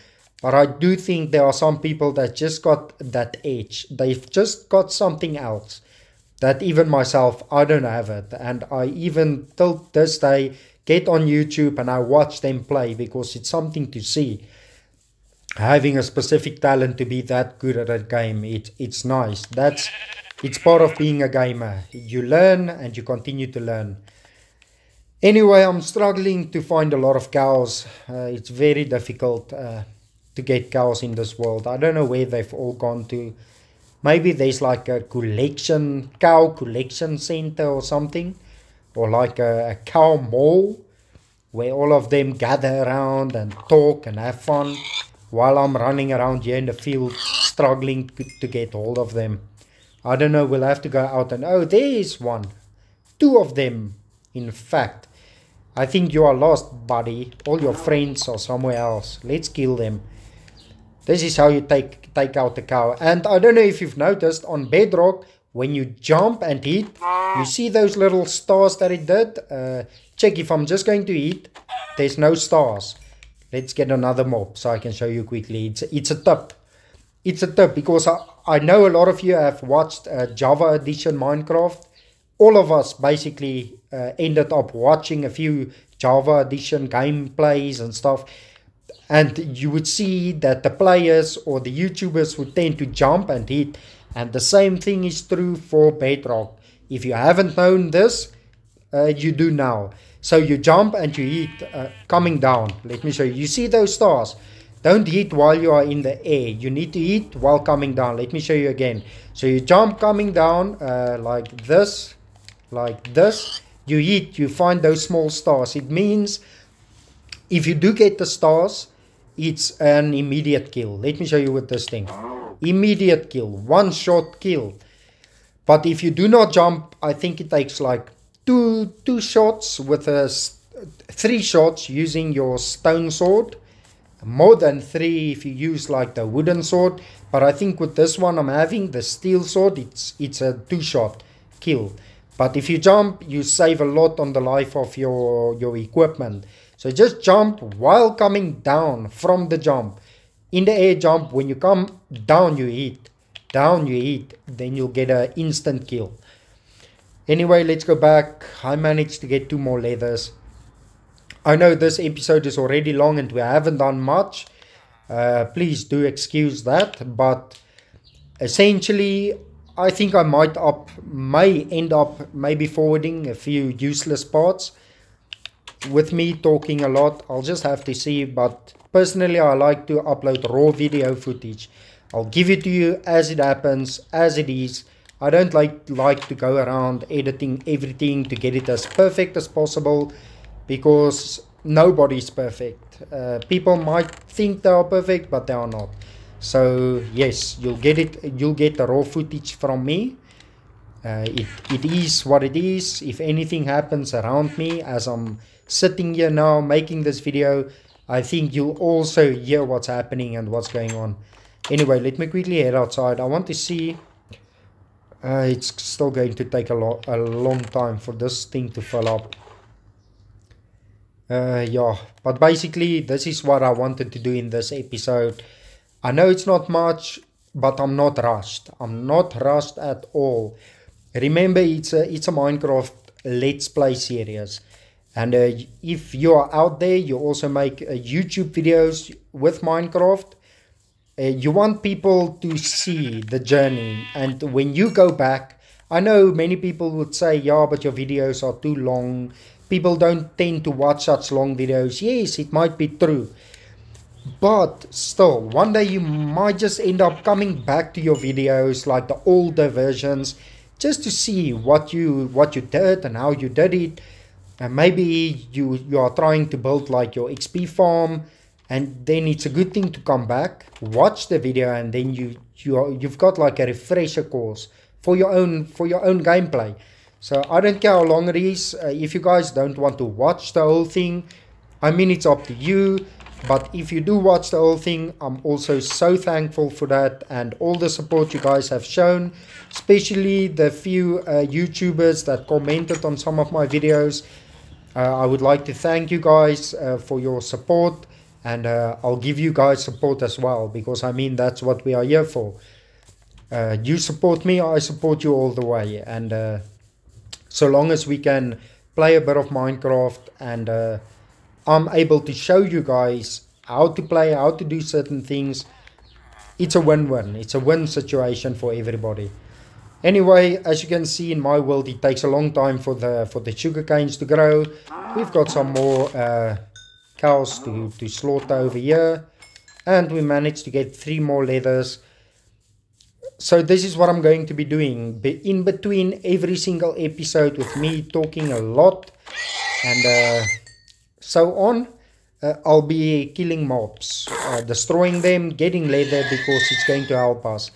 but I do think there are some people that just got that edge. They've just got something else that even myself, I don't have it. And I even till this day get on YouTube and I watch them play because it's something to see. Having a specific talent to be that good at a game it, it's nice. That's it's part of being a gamer. You learn and you continue to learn. Anyway i'm struggling to find a lot of cows uh, it's very difficult. Uh, to get cows in this world i don't know where they've all gone to maybe there's like a collection cow collection center or something or like a, a cow mall where all of them gather around and talk and have fun while I'm running around here in the field struggling to get hold of them. I don't know, we'll have to go out and oh, there is one. Two of them, in fact. I think you are lost, buddy. All your friends are somewhere else. Let's kill them. This is how you take take out the cow. And i don't know if you've noticed on bedrock when you jump and hit you see those little stars that it did? Uh, check if i'm just going to hit there's no stars. Let's get another mob so i can show you quickly. It's it's a tip. It's a tip because i, I know a lot of you have watched uh, java edition minecraft. All of us basically uh, ended up watching a few java edition gameplays and stuff and you would see that the players or the youtubers would tend to jump and hit. And the same thing is true for bedrock. If you haven't known this uh, you do now. So you jump and you hit uh, coming down. Let me show you. You see those stars? Don't hit while you are in the air. You need to hit while coming down. Let me show you again. So you jump coming down uh, like this like this. You hit you find those small stars. It means if you do get the stars it's an immediate kill. Let me show you with this thing. Immediate kill, one shot kill. But if you do not jump, I think it takes like two two shots with a three shots using your stone sword. More than three if you use like the wooden sword. But I think with this one I'm having the steel sword, it's it's a two shot kill. But if you jump, you save a lot on the life of your your equipment. So just jump while coming down from the jump. In the air jump, when you come down, you hit. Down, you hit. Then you'll get an instant kill. Anyway, let's go back. I managed to get two more leathers. I know this episode is already long and we haven't done much. Uh, please do excuse that. But essentially, I think I might up may end up maybe forwarding a few useless parts with me talking a lot, I'll just have to see. But personally, I like to upload raw video footage. I'll give it to you as it happens, as it is. I don't like like to go around editing everything to get it as perfect as possible because nobody's perfect. Uh, people might think they are perfect, but they are not. So yes, you'll get it. You'll get the raw footage from me. Uh, it it is what it is. If anything happens around me as I'm sitting here now making this video, I think you'll also hear what's happening and what's going on. Anyway, let me quickly head outside. I want to see... Uh, it's still going to take a, lot, a long time for this thing to fill up. Uh, yeah, but basically this is what I wanted to do in this episode. I know it's not much, but I'm not rushed. I'm not rushed at all. Remember, it's a, it's a Minecraft Let's Play series. And uh, if you are out there, you also make uh, YouTube videos with Minecraft. Uh, you want people to see the journey. And when you go back, I know many people would say, yeah, but your videos are too long. People don't tend to watch such long videos. Yes, it might be true. But still, one day you might just end up coming back to your videos like the older versions just to see what you what you did and how you did it and maybe you you are trying to build like your xp farm and then it's a good thing to come back watch the video and then you you are, you've got like a refresher course for your own for your own gameplay. So i don't care how long it is uh, if you guys don't want to watch the whole thing i mean it's up to you but if you do watch the whole thing i'm also so thankful for that and all the support you guys have shown especially the few uh, youtubers that commented on some of my videos. uh, I would like to thank you guys uh, for your support and uh, I'll give you guys support as well because I mean that's what we are here for. Uh, you support me, I support you all the way and uh, so long as we can play a bit of Minecraft and uh, I'm able to show you guys how to play, how to do certain things, it's a win-win. It's a win situation for everybody. Anyway, as you can see in my world, it takes a long time for the for the sugar canes to grow. We've got some more uh, cows to, to slaughter over here. And we managed to get three more leathers. So this is what I'm going to be doing. In between every single episode with me talking a lot and uh, so on. Uh, I'll be killing mobs, uh, destroying them, getting leather because it's going to help us.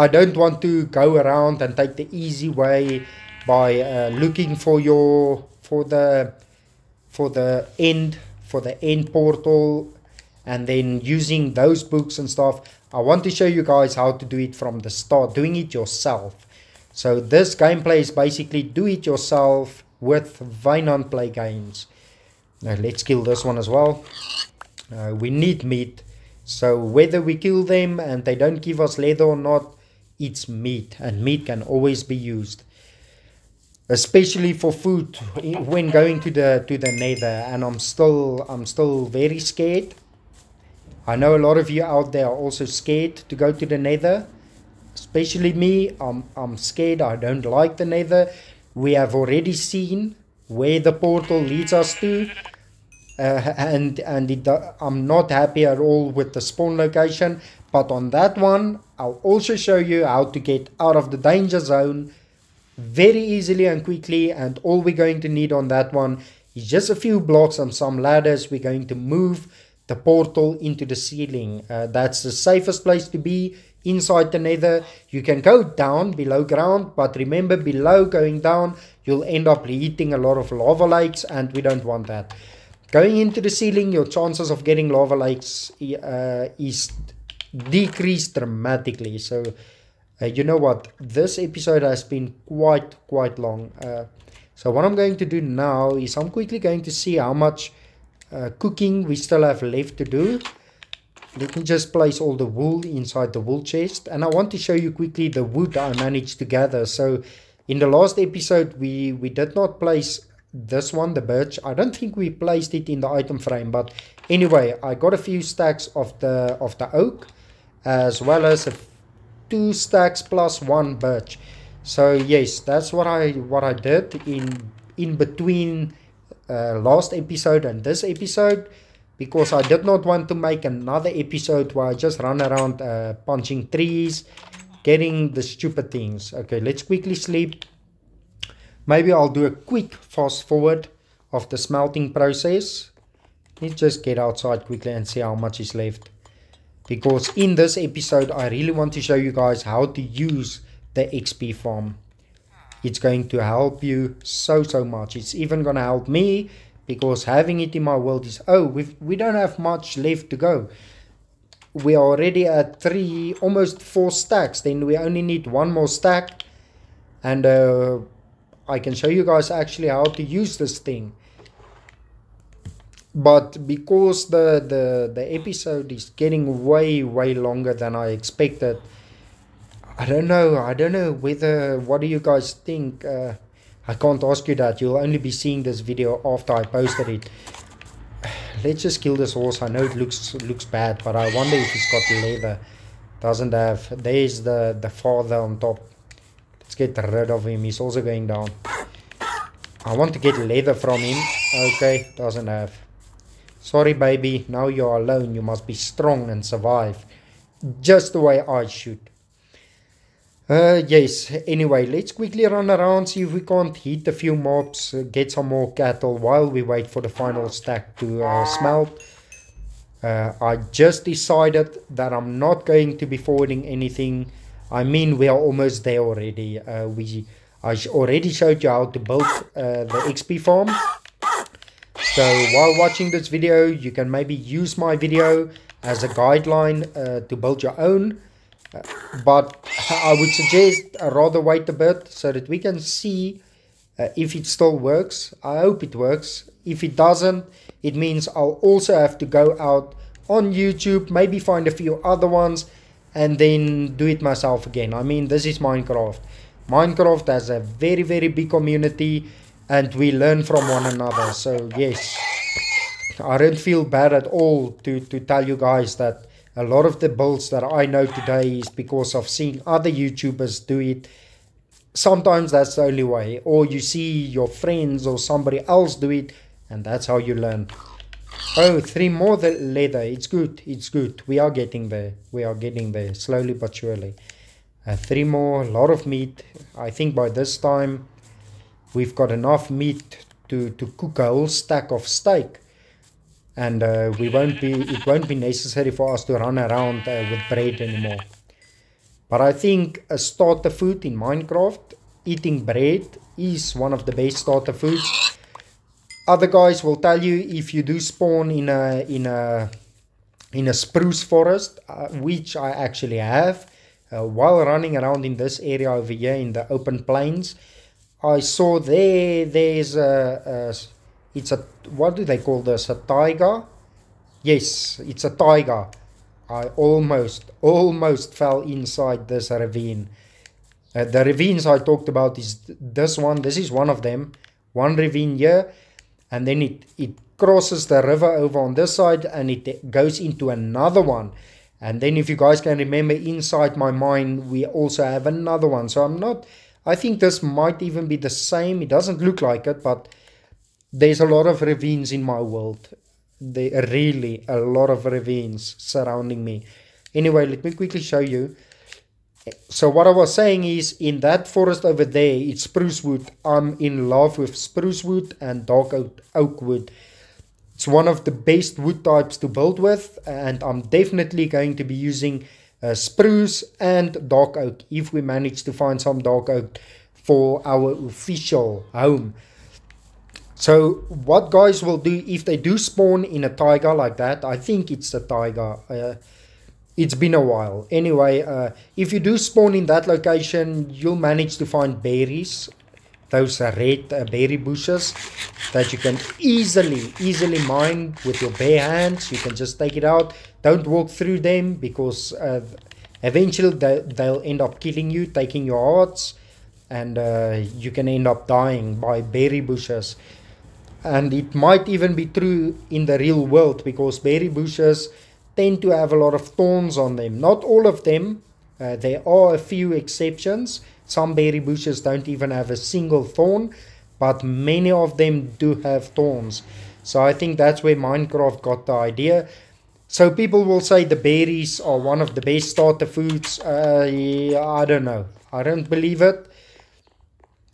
I don't want to go around and take the easy way by uh, looking for your for the for the end for the end portal and then using those books and stuff. I want to show you guys how to do it from the start doing it yourself. So this gameplay is basically do it yourself with Wynand play games. Now let's kill this one as well. Uh, we need meat. So whether we kill them and they don't give us leather or not it's meat and meat can always be used especially for food. When going to the to the nether and i'm still i'm still very scared. I know a lot of you out there are also scared to go to the nether especially me. I'm i'm scared. I don't like the nether. We have already seen where the portal leads us to uh, and and it, i'm not happy at all with the spawn location but on that one i'll also show you how to get out of the danger zone very easily and quickly. And all we're going to need on that one is just a few blocks and some ladders. We're going to move the portal into the ceiling. Uh, that's the safest place to be inside the nether. You can go down below ground but remember below going down you'll end up hitting a lot of lava lakes and we don't want that. Going into the ceiling your chances of getting lava lakes uh, is decreased dramatically so uh, you know what? This episode has been quite, quite long. Uh, so what I'm going to do now is I'm quickly going to see how much uh, cooking we still have left to do. Let me just place all the wool inside the wool chest. And I want to show you quickly the wood I managed to gather. So in the last episode, we, we did not place this one, the birch. I don't think we placed it in the item frame. But anyway, I got a few stacks of the, of the oak as well as two stacks plus one birch. So yes that's what i what i did in in between uh, last episode and this episode because i did not want to make another episode where i just run around uh, punching trees getting the stupid things. Okay let's quickly sleep. Maybe i'll do a quick fast forward of the smelting process. Let's just get outside quickly and see how much is left because in this episode I really want to show you guys how to use the XP farm. It's going to help you so so much. It's even going to help me because having it in my world is oh we we don't have much left to go. We are already at three almost four stacks then we only need one more stack and uh, I can show you guys actually how to use this thing but because the, the the episode is getting way way longer than I expected, I don't know. I don't know whether. What do you guys think? Uh, I can't ask you that. You'll only be seeing this video after I posted it. Let's just kill this horse. I know it looks looks bad, but I wonder if it's got leather. Doesn't have. There's the the father on top. Let's get rid of him. He's also going down. I want to get leather from him. Okay, doesn't have. Sorry, baby, now you're alone. You must be strong and survive. Just the way I should. Uh, yes, anyway, let's quickly run around, see if we can't hit a few mobs, uh, get some more cattle while we wait for the final stack to uh, smelt. Uh, I just decided that I'm not going to be forwarding anything. I mean, we are almost there already. Uh, we I already showed you how to build uh, the XP farm. So while watching this video, you can maybe use my video as a guideline uh, to build your own. Uh, but I would suggest uh, rather wait a bit so that we can see uh, if it still works. I hope it works. If it doesn't, it means I'll also have to go out on YouTube, maybe find a few other ones and then do it myself again. I mean, this is Minecraft. Minecraft has a very, very big community and we learn from one another. So yes, I don't feel bad at all to, to tell you guys that a lot of the builds that I know today is because I've seen other YouTubers do it. Sometimes that's the only way. Or you see your friends or somebody else do it and that's how you learn. Oh, three more the leather. It's good. It's good. We are getting there. We are getting there slowly but surely. Uh, three more, a lot of meat. I think by this time we've got enough meat to, to cook a whole stack of steak and uh, we won't be it won't be necessary for us to run around uh, with bread anymore but i think a starter food in minecraft eating bread is one of the best starter foods other guys will tell you if you do spawn in a in a in a spruce forest, uh, which I actually have. Uh, while running around in this area over here in the open plains, I saw there, there's a, a it's a, what do they call this, a taiga? Yes, it's a taiga. I almost, almost fell inside this ravine. Uh, the ravines I talked about is this one. This is one of them. One ravine here. And then it, it crosses the river over on this side and it goes into another one. And then if you guys can remember inside my mind, we also have another one. So I'm not, I think this might even be the same. It doesn't look like it, but there's a lot of ravines in my world. There really a lot of ravines surrounding me. Anyway, let me quickly show you. So what I was saying is in that forest over there, it's spruce wood. I'm in love with spruce wood and dark oak, oak wood. It's one of the best wood types to build with and I'm definitely going to be using uh, spruce and dark oak if we manage to find some dark oak for our official home. So what guys will do if they do spawn in a taiga like that, I think it's a taiga. Uh, it's been a while. Anyway, uh, if you do spawn in that location, you'll manage to find berries. Those red uh, berry bushes that you can easily, easily mine with your bare hands. You can just take it out. Don't walk through them because uh, eventually they, they'll end up killing you, taking your hearts. And uh, you can end up dying by berry bushes and it might even be true in the real world because berry bushes tend to have a lot of thorns on them. Not all of them, uh, there are a few exceptions. Some berry bushes don't even have a single thorn, but many of them do have thorns. So I think that's where Minecraft got the idea. So people will say the berries are one of the best starter foods. Uh, I don't know. I don't believe it.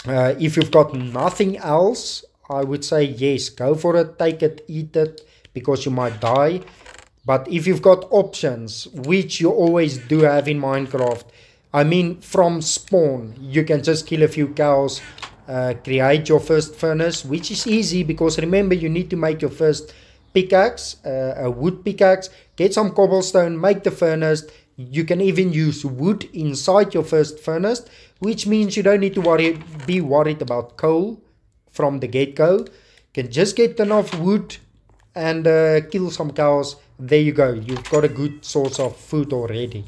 Uh, if you've got nothing else, I would say yes, go for it, take it, eat it, because you might die. But if you've got options, which you always do have in Minecraft, I mean from spawn, you can just kill a few cows, uh, create your first furnace, which is easy because remember you need to make your first pickaxe, uh, a wood pickaxe, get some cobblestone, make the furnace. You can even use wood inside your first furnace, which means you don't need to worry, be worried about coal from the get-go. Can just get enough wood and uh, kill some cows. There you go. You've got a good source of food already.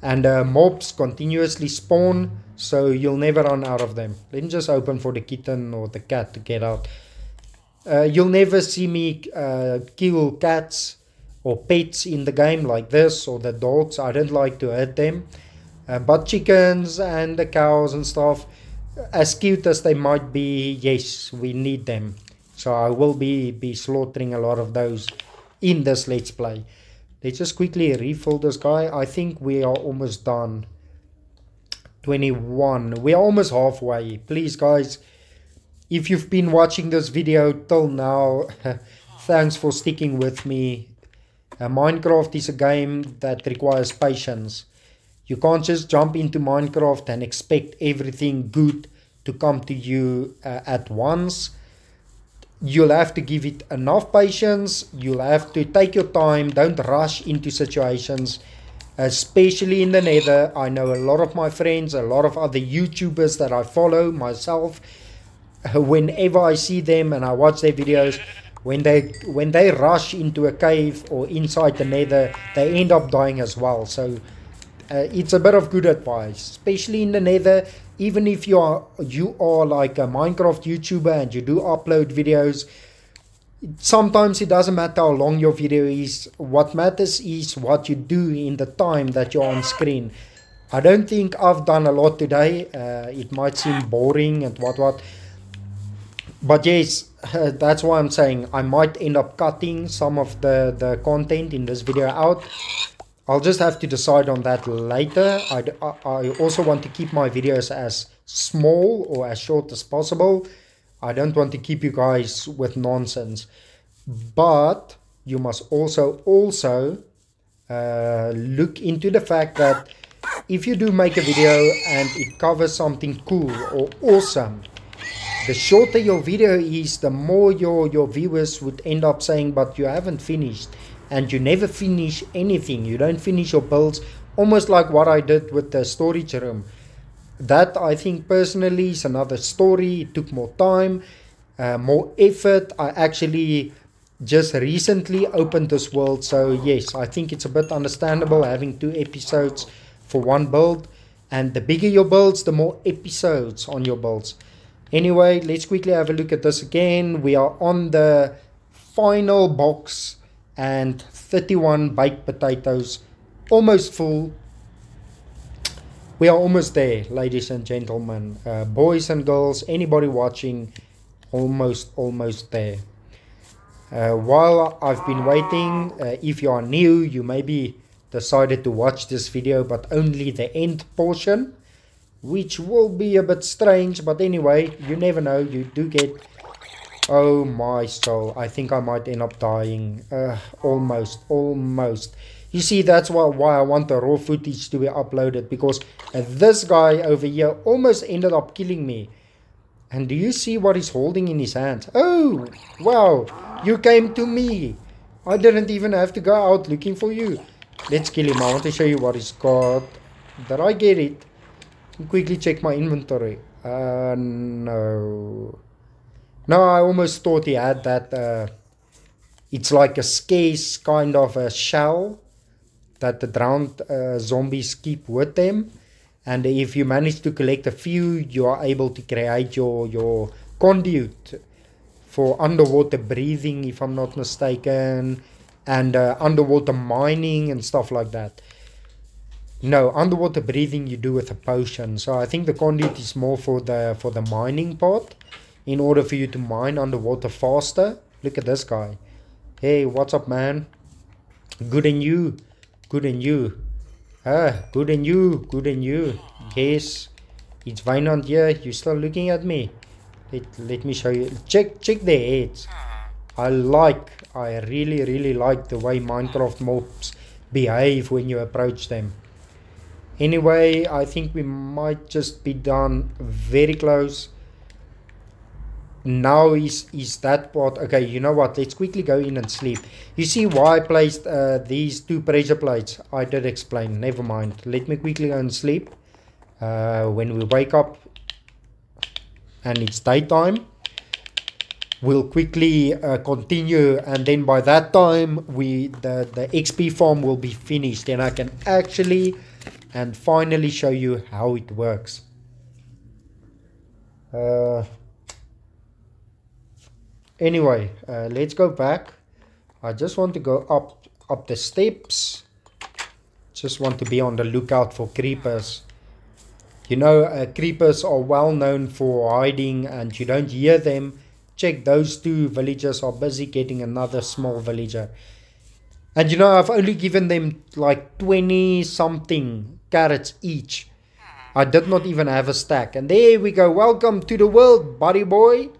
And uh, mobs continuously spawn, so you'll never run out of them. Let me just open for the kitten or the cat to get out. Uh, you'll never see me uh, kill cats or pets in the game like this or the dogs. I don't like to hurt them. Uh, but chickens and the cows and stuff, as cute as they might be, yes, we need them. So I will be, be slaughtering a lot of those in this Let's Play. Let's just quickly refill this guy. I think we are almost done. 21. We are almost halfway. Please, guys, if you've been watching this video till now, thanks for sticking with me. Uh, Minecraft is a game that requires patience. You can't just jump into Minecraft and expect everything good to come to you uh, at once. You'll have to give it enough patience. You'll have to take your time. Don't rush into situations, especially in the nether. I know a lot of my friends, a lot of other YouTubers that I follow myself. Whenever I see them and I watch their videos, when they when they rush into a cave or inside the nether, they end up dying as well. So uh, it's a bit of good advice, especially in the nether. Even if you are you are like a Minecraft YouTuber and you do upload videos, sometimes it doesn't matter how long your video is. What matters is what you do in the time that you're on screen. I don't think I've done a lot today. Uh, it might seem boring and what what. But yes, uh, that's why I'm saying I might end up cutting some of the, the content in this video out I'll just have to decide on that later. I, I also want to keep my videos as small or as short as possible. I don't want to keep you guys with nonsense. But you must also also uh, look into the fact that if you do make a video and it covers something cool or awesome, the shorter your video is, the more your, your viewers would end up saying, but you haven't finished and you never finish anything. You don't finish your builds, almost like what I did with the storage room. That I think personally is another story. It took more time, uh, more effort. I actually just recently opened this world, so yes, I think it's a bit understandable having two episodes for one build. And the bigger your builds, the more episodes on your builds. Anyway, let's quickly have a look at this again. We are on the final box and 31 baked potatoes, almost full. We are almost there, ladies and gentlemen, uh, boys and girls, anybody watching, almost, almost there. Uh, while I've been waiting, uh, if you are new, you maybe decided to watch this video, but only the end portion, which will be a bit strange, but anyway, you never know, you do get Oh my soul, I think I might end up dying. Uh, almost, almost. You see, that's why, why I want the raw footage to be uploaded, because uh, this guy over here almost ended up killing me. And do you see what he's holding in his hand? Oh, wow, you came to me. I didn't even have to go out looking for you. Let's kill him. I want to show you what he's got. Did I get it? Quickly check my inventory. Uh, no. No, I almost thought he had that. Uh, it's like a scarce kind of a shell that the drowned uh, zombies keep with them. And if you manage to collect a few, you are able to create your, your conduit for underwater breathing, if I'm not mistaken, and uh, underwater mining and stuff like that. No, underwater breathing you do with a potion. So I think the conduit is more for the for the mining part in order for you to mine underwater faster. Look at this guy. Hey, what's up, man? Good in you. Good in you. Ah, good in you. Good in you. Yes. It's Wynand here. You still looking at me? Let, let me show you. Check check their heads. I like, I really, really like the way Minecraft mobs behave when you approach them. Anyway, I think we might just be done. Very close. Now is is that part. Okay you know what? Let's quickly go in and sleep. You see why i placed uh, these two pressure plates? I did explain. Never mind. Let me quickly go and sleep. Uh, when we wake up and it's daytime we'll quickly uh, continue. And then by that time we the the xp farm will be finished. And i can actually and finally show you how it works. Uh, anyway uh, let's go back. I just want to go up up the steps. Just want to be on the lookout for creepers. You know uh, creepers are well known for hiding and you don't hear them. Check those two villagers are busy getting another small villager and you know I've only given them like 20 something carrots each I did not even have a stack and there we go welcome to the world buddy boy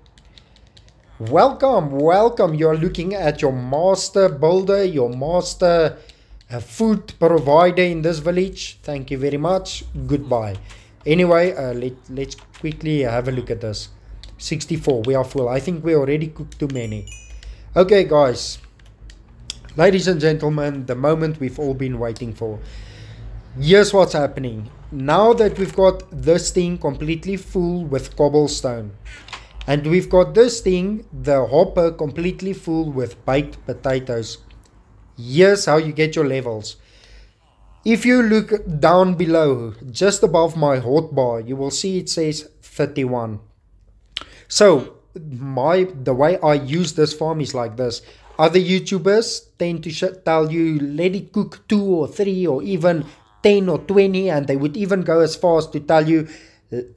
Welcome, welcome. You're looking at your master builder, your master uh, food provider in this village. Thank you very much. Goodbye. Anyway, uh, let, let's quickly have a look at this. 64, we are full. I think we already cooked too many. Okay, guys. Ladies and gentlemen, the moment we've all been waiting for. Here's what's happening. Now that we've got this thing completely full with cobblestone, and we've got this thing, the hopper completely full with baked potatoes. Here's how you get your levels. If you look down below, just above my hotbar, you will see it says 31. So my the way I use this farm is like this. Other YouTubers tend to tell you let it cook two or three or even 10 or 20 and they would even go as far as to tell you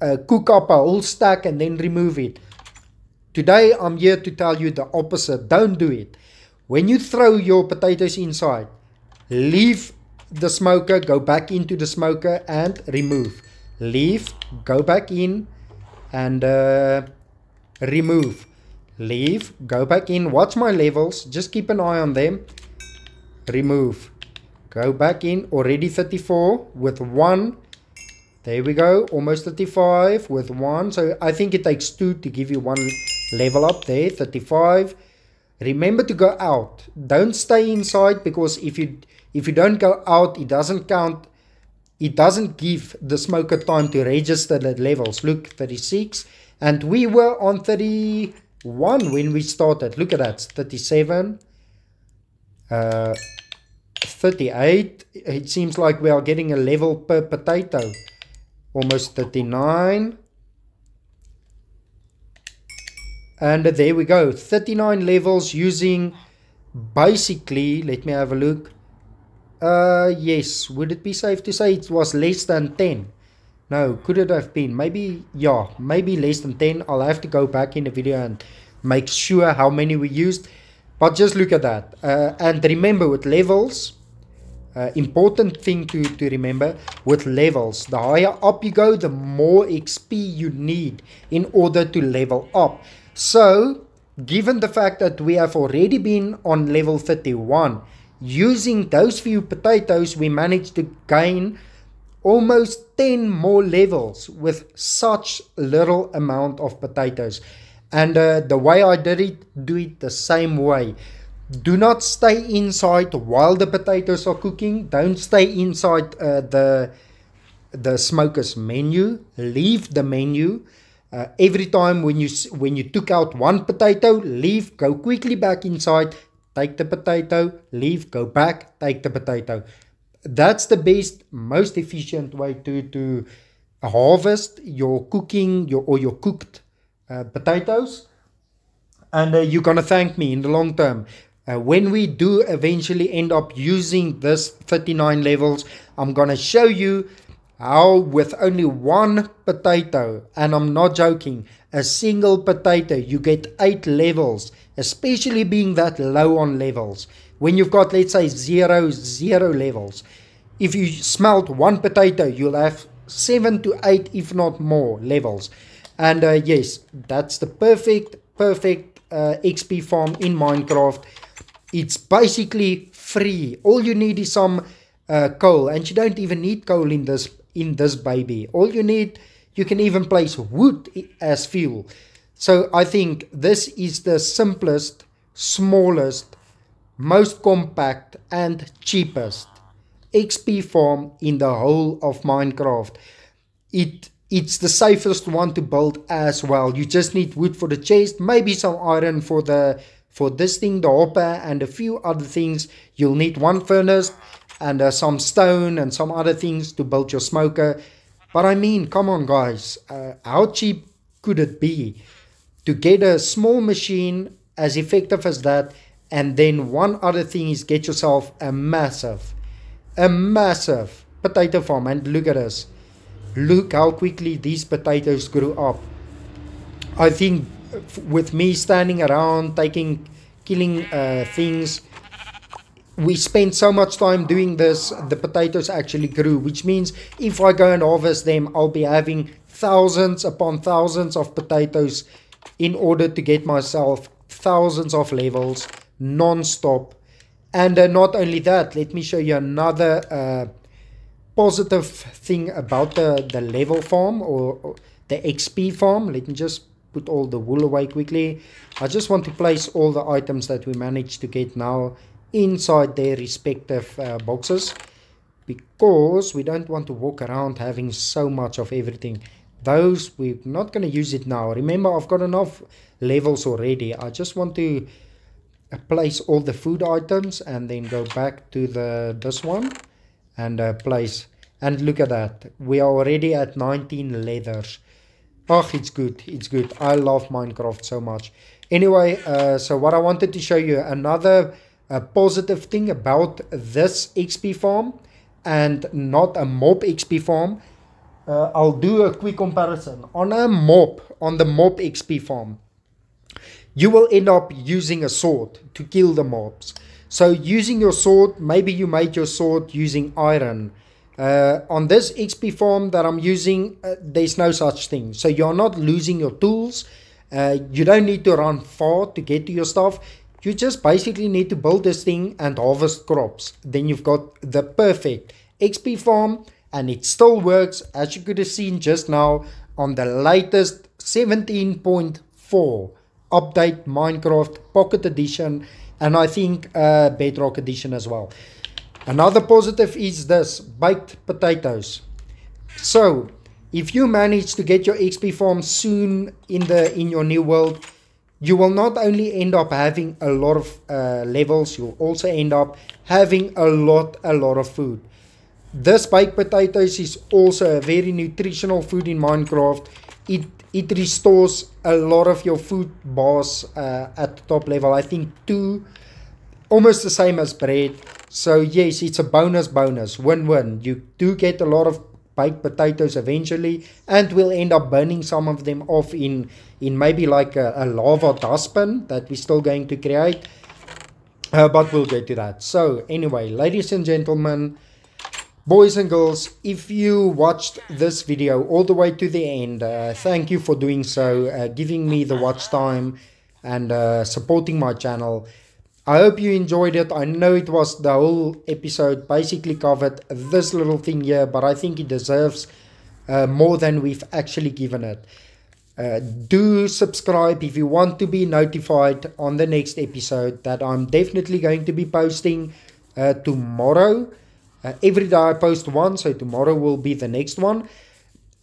uh, cook up a whole stack and then remove it. Today I'm here to tell you the opposite. Don't do it. When you throw your potatoes inside, leave the smoker, go back into the smoker and remove. Leave, go back in and uh, remove. Leave, go back in. Watch my levels. Just keep an eye on them. Remove. Go back in. Already 34 with one. There we go. Almost 35 with one. So I think it takes two to give you one level up there 35 remember to go out don't stay inside because if you if you don't go out it doesn't count it doesn't give the smoker time to register the levels look 36 and we were on 31 when we started. Look at that 37 uh 38 it seems like we are getting a level per potato. Almost 39 and there we go 39 levels using basically let me have a look. Uh yes would it be safe to say it was less than 10 no could it have been? Maybe yeah maybe less than 10 i'll have to go back in the video and make sure how many we used. But just look at that. Uh, and remember with levels uh, important thing to, to remember with levels the higher up you go the more xp you need in order to level up. So, given the fact that we have already been on level 31, using those few potatoes, we managed to gain almost 10 more levels with such little amount of potatoes. And uh, the way I did it, do it the same way. Do not stay inside while the potatoes are cooking. Don't stay inside uh, the the smoker's menu. Leave the menu uh, every time when you when you took out one potato, leave, go quickly back inside, take the potato, leave, go back, take the potato. That's the best, most efficient way to to harvest your cooking your or your cooked uh, potatoes, and uh, you're gonna thank me in the long term. Uh, when we do eventually end up using this 39 levels, I'm gonna show you how with only one potato, and I'm not joking, a single potato, you get eight levels, especially being that low on levels. When you've got, let's say, zero, zero levels, if you smelt one potato, you'll have seven to eight, if not more, levels. And uh, yes, that's the perfect, perfect uh, XP farm in Minecraft. It's basically free. All you need is some uh, coal, and you don't even need coal in this in this baby. All you need, you can even place wood as fuel. So I think this is the simplest, smallest, most compact and cheapest XP farm in the whole of Minecraft. It it's the safest one to build as well. You just need wood for the chest, maybe some iron for the for this thing, the hopper, and a few other things. You'll need one furnace and uh, some stone and some other things to build your smoker. But I mean, come on, guys, uh, how cheap could it be to get a small machine as effective as that? And then one other thing is get yourself a massive, a massive potato farm. And look at this. Look how quickly these potatoes grew up. I think with me standing around, taking, killing uh, things, we spent so much time doing this, the potatoes actually grew, which means if I go and harvest them, I'll be having thousands upon thousands of potatoes in order to get myself thousands of levels non-stop. And uh, not only that, let me show you another uh, positive thing about the, the level farm or, or the XP farm. Let me just put all the wool away quickly. I just want to place all the items that we managed to get now inside their respective uh, boxes because we don't want to walk around having so much of everything those we're not going to use it now remember I've got enough levels already I just want to place all the food items and then go back to the this one and uh, place. And look at that. We are already at 19 leathers. Oh it's good. It's good. I love Minecraft so much. Anyway uh, so what I wanted to show you another a positive thing about this XP farm and not a mob XP farm. Uh, I'll do a quick comparison. On a mob, on the mob XP farm, you will end up using a sword to kill the mobs. So using your sword, maybe you made your sword using iron. Uh, on this XP farm that I'm using, uh, there's no such thing. So you're not losing your tools. Uh, you don't need to run far to get to your stuff you just basically need to build this thing and harvest crops. Then you've got the perfect XP farm and it still works as you could have seen just now on the latest 17.4 update Minecraft Pocket Edition and I think uh, Bedrock Edition as well. Another positive is this baked potatoes. So if you manage to get your XP farm soon in the in your new world, you will not only end up having a lot of uh, levels, you'll also end up having a lot, a lot of food. This baked potatoes is also a very nutritional food in Minecraft. It it restores a lot of your food bars uh, at the top level. I think two, almost the same as bread. So yes, it's a bonus bonus, win-win. You do get a lot of baked potatoes eventually and we'll end up burning some of them off in in maybe like a, a lava dustbin that we're still going to create uh, but we'll get to that so anyway ladies and gentlemen boys and girls if you watched this video all the way to the end uh, thank you for doing so uh, giving me the watch time and uh, supporting my channel I hope you enjoyed it. I know it was the whole episode basically covered this little thing here, but I think it deserves uh, more than we've actually given it. Uh, do subscribe if you want to be notified on the next episode that I'm definitely going to be posting uh, tomorrow. Uh, every day I post one, so tomorrow will be the next one.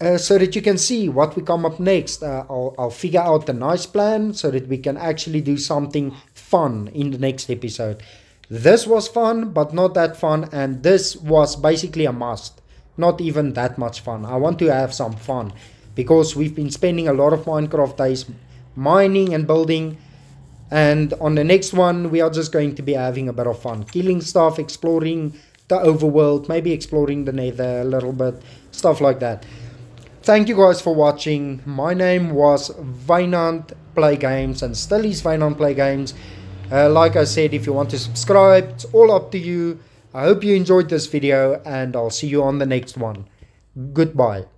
Uh, so that you can see what we come up next. Uh, I'll, I'll figure out the nice plan so that we can actually do something fun in the next episode. This was fun, but not that fun, and this was basically a must. Not even that much fun. I want to have some fun because we've been spending a lot of Minecraft days mining and building. And on the next one, we are just going to be having a bit of fun. Killing stuff, exploring the overworld, maybe exploring the nether a little bit, stuff like that. Thank you guys for watching. My name was Wynand Play Games and still is Wynand Play Games. Uh, like I said, if you want to subscribe, it's all up to you. I hope you enjoyed this video and I'll see you on the next one. Goodbye.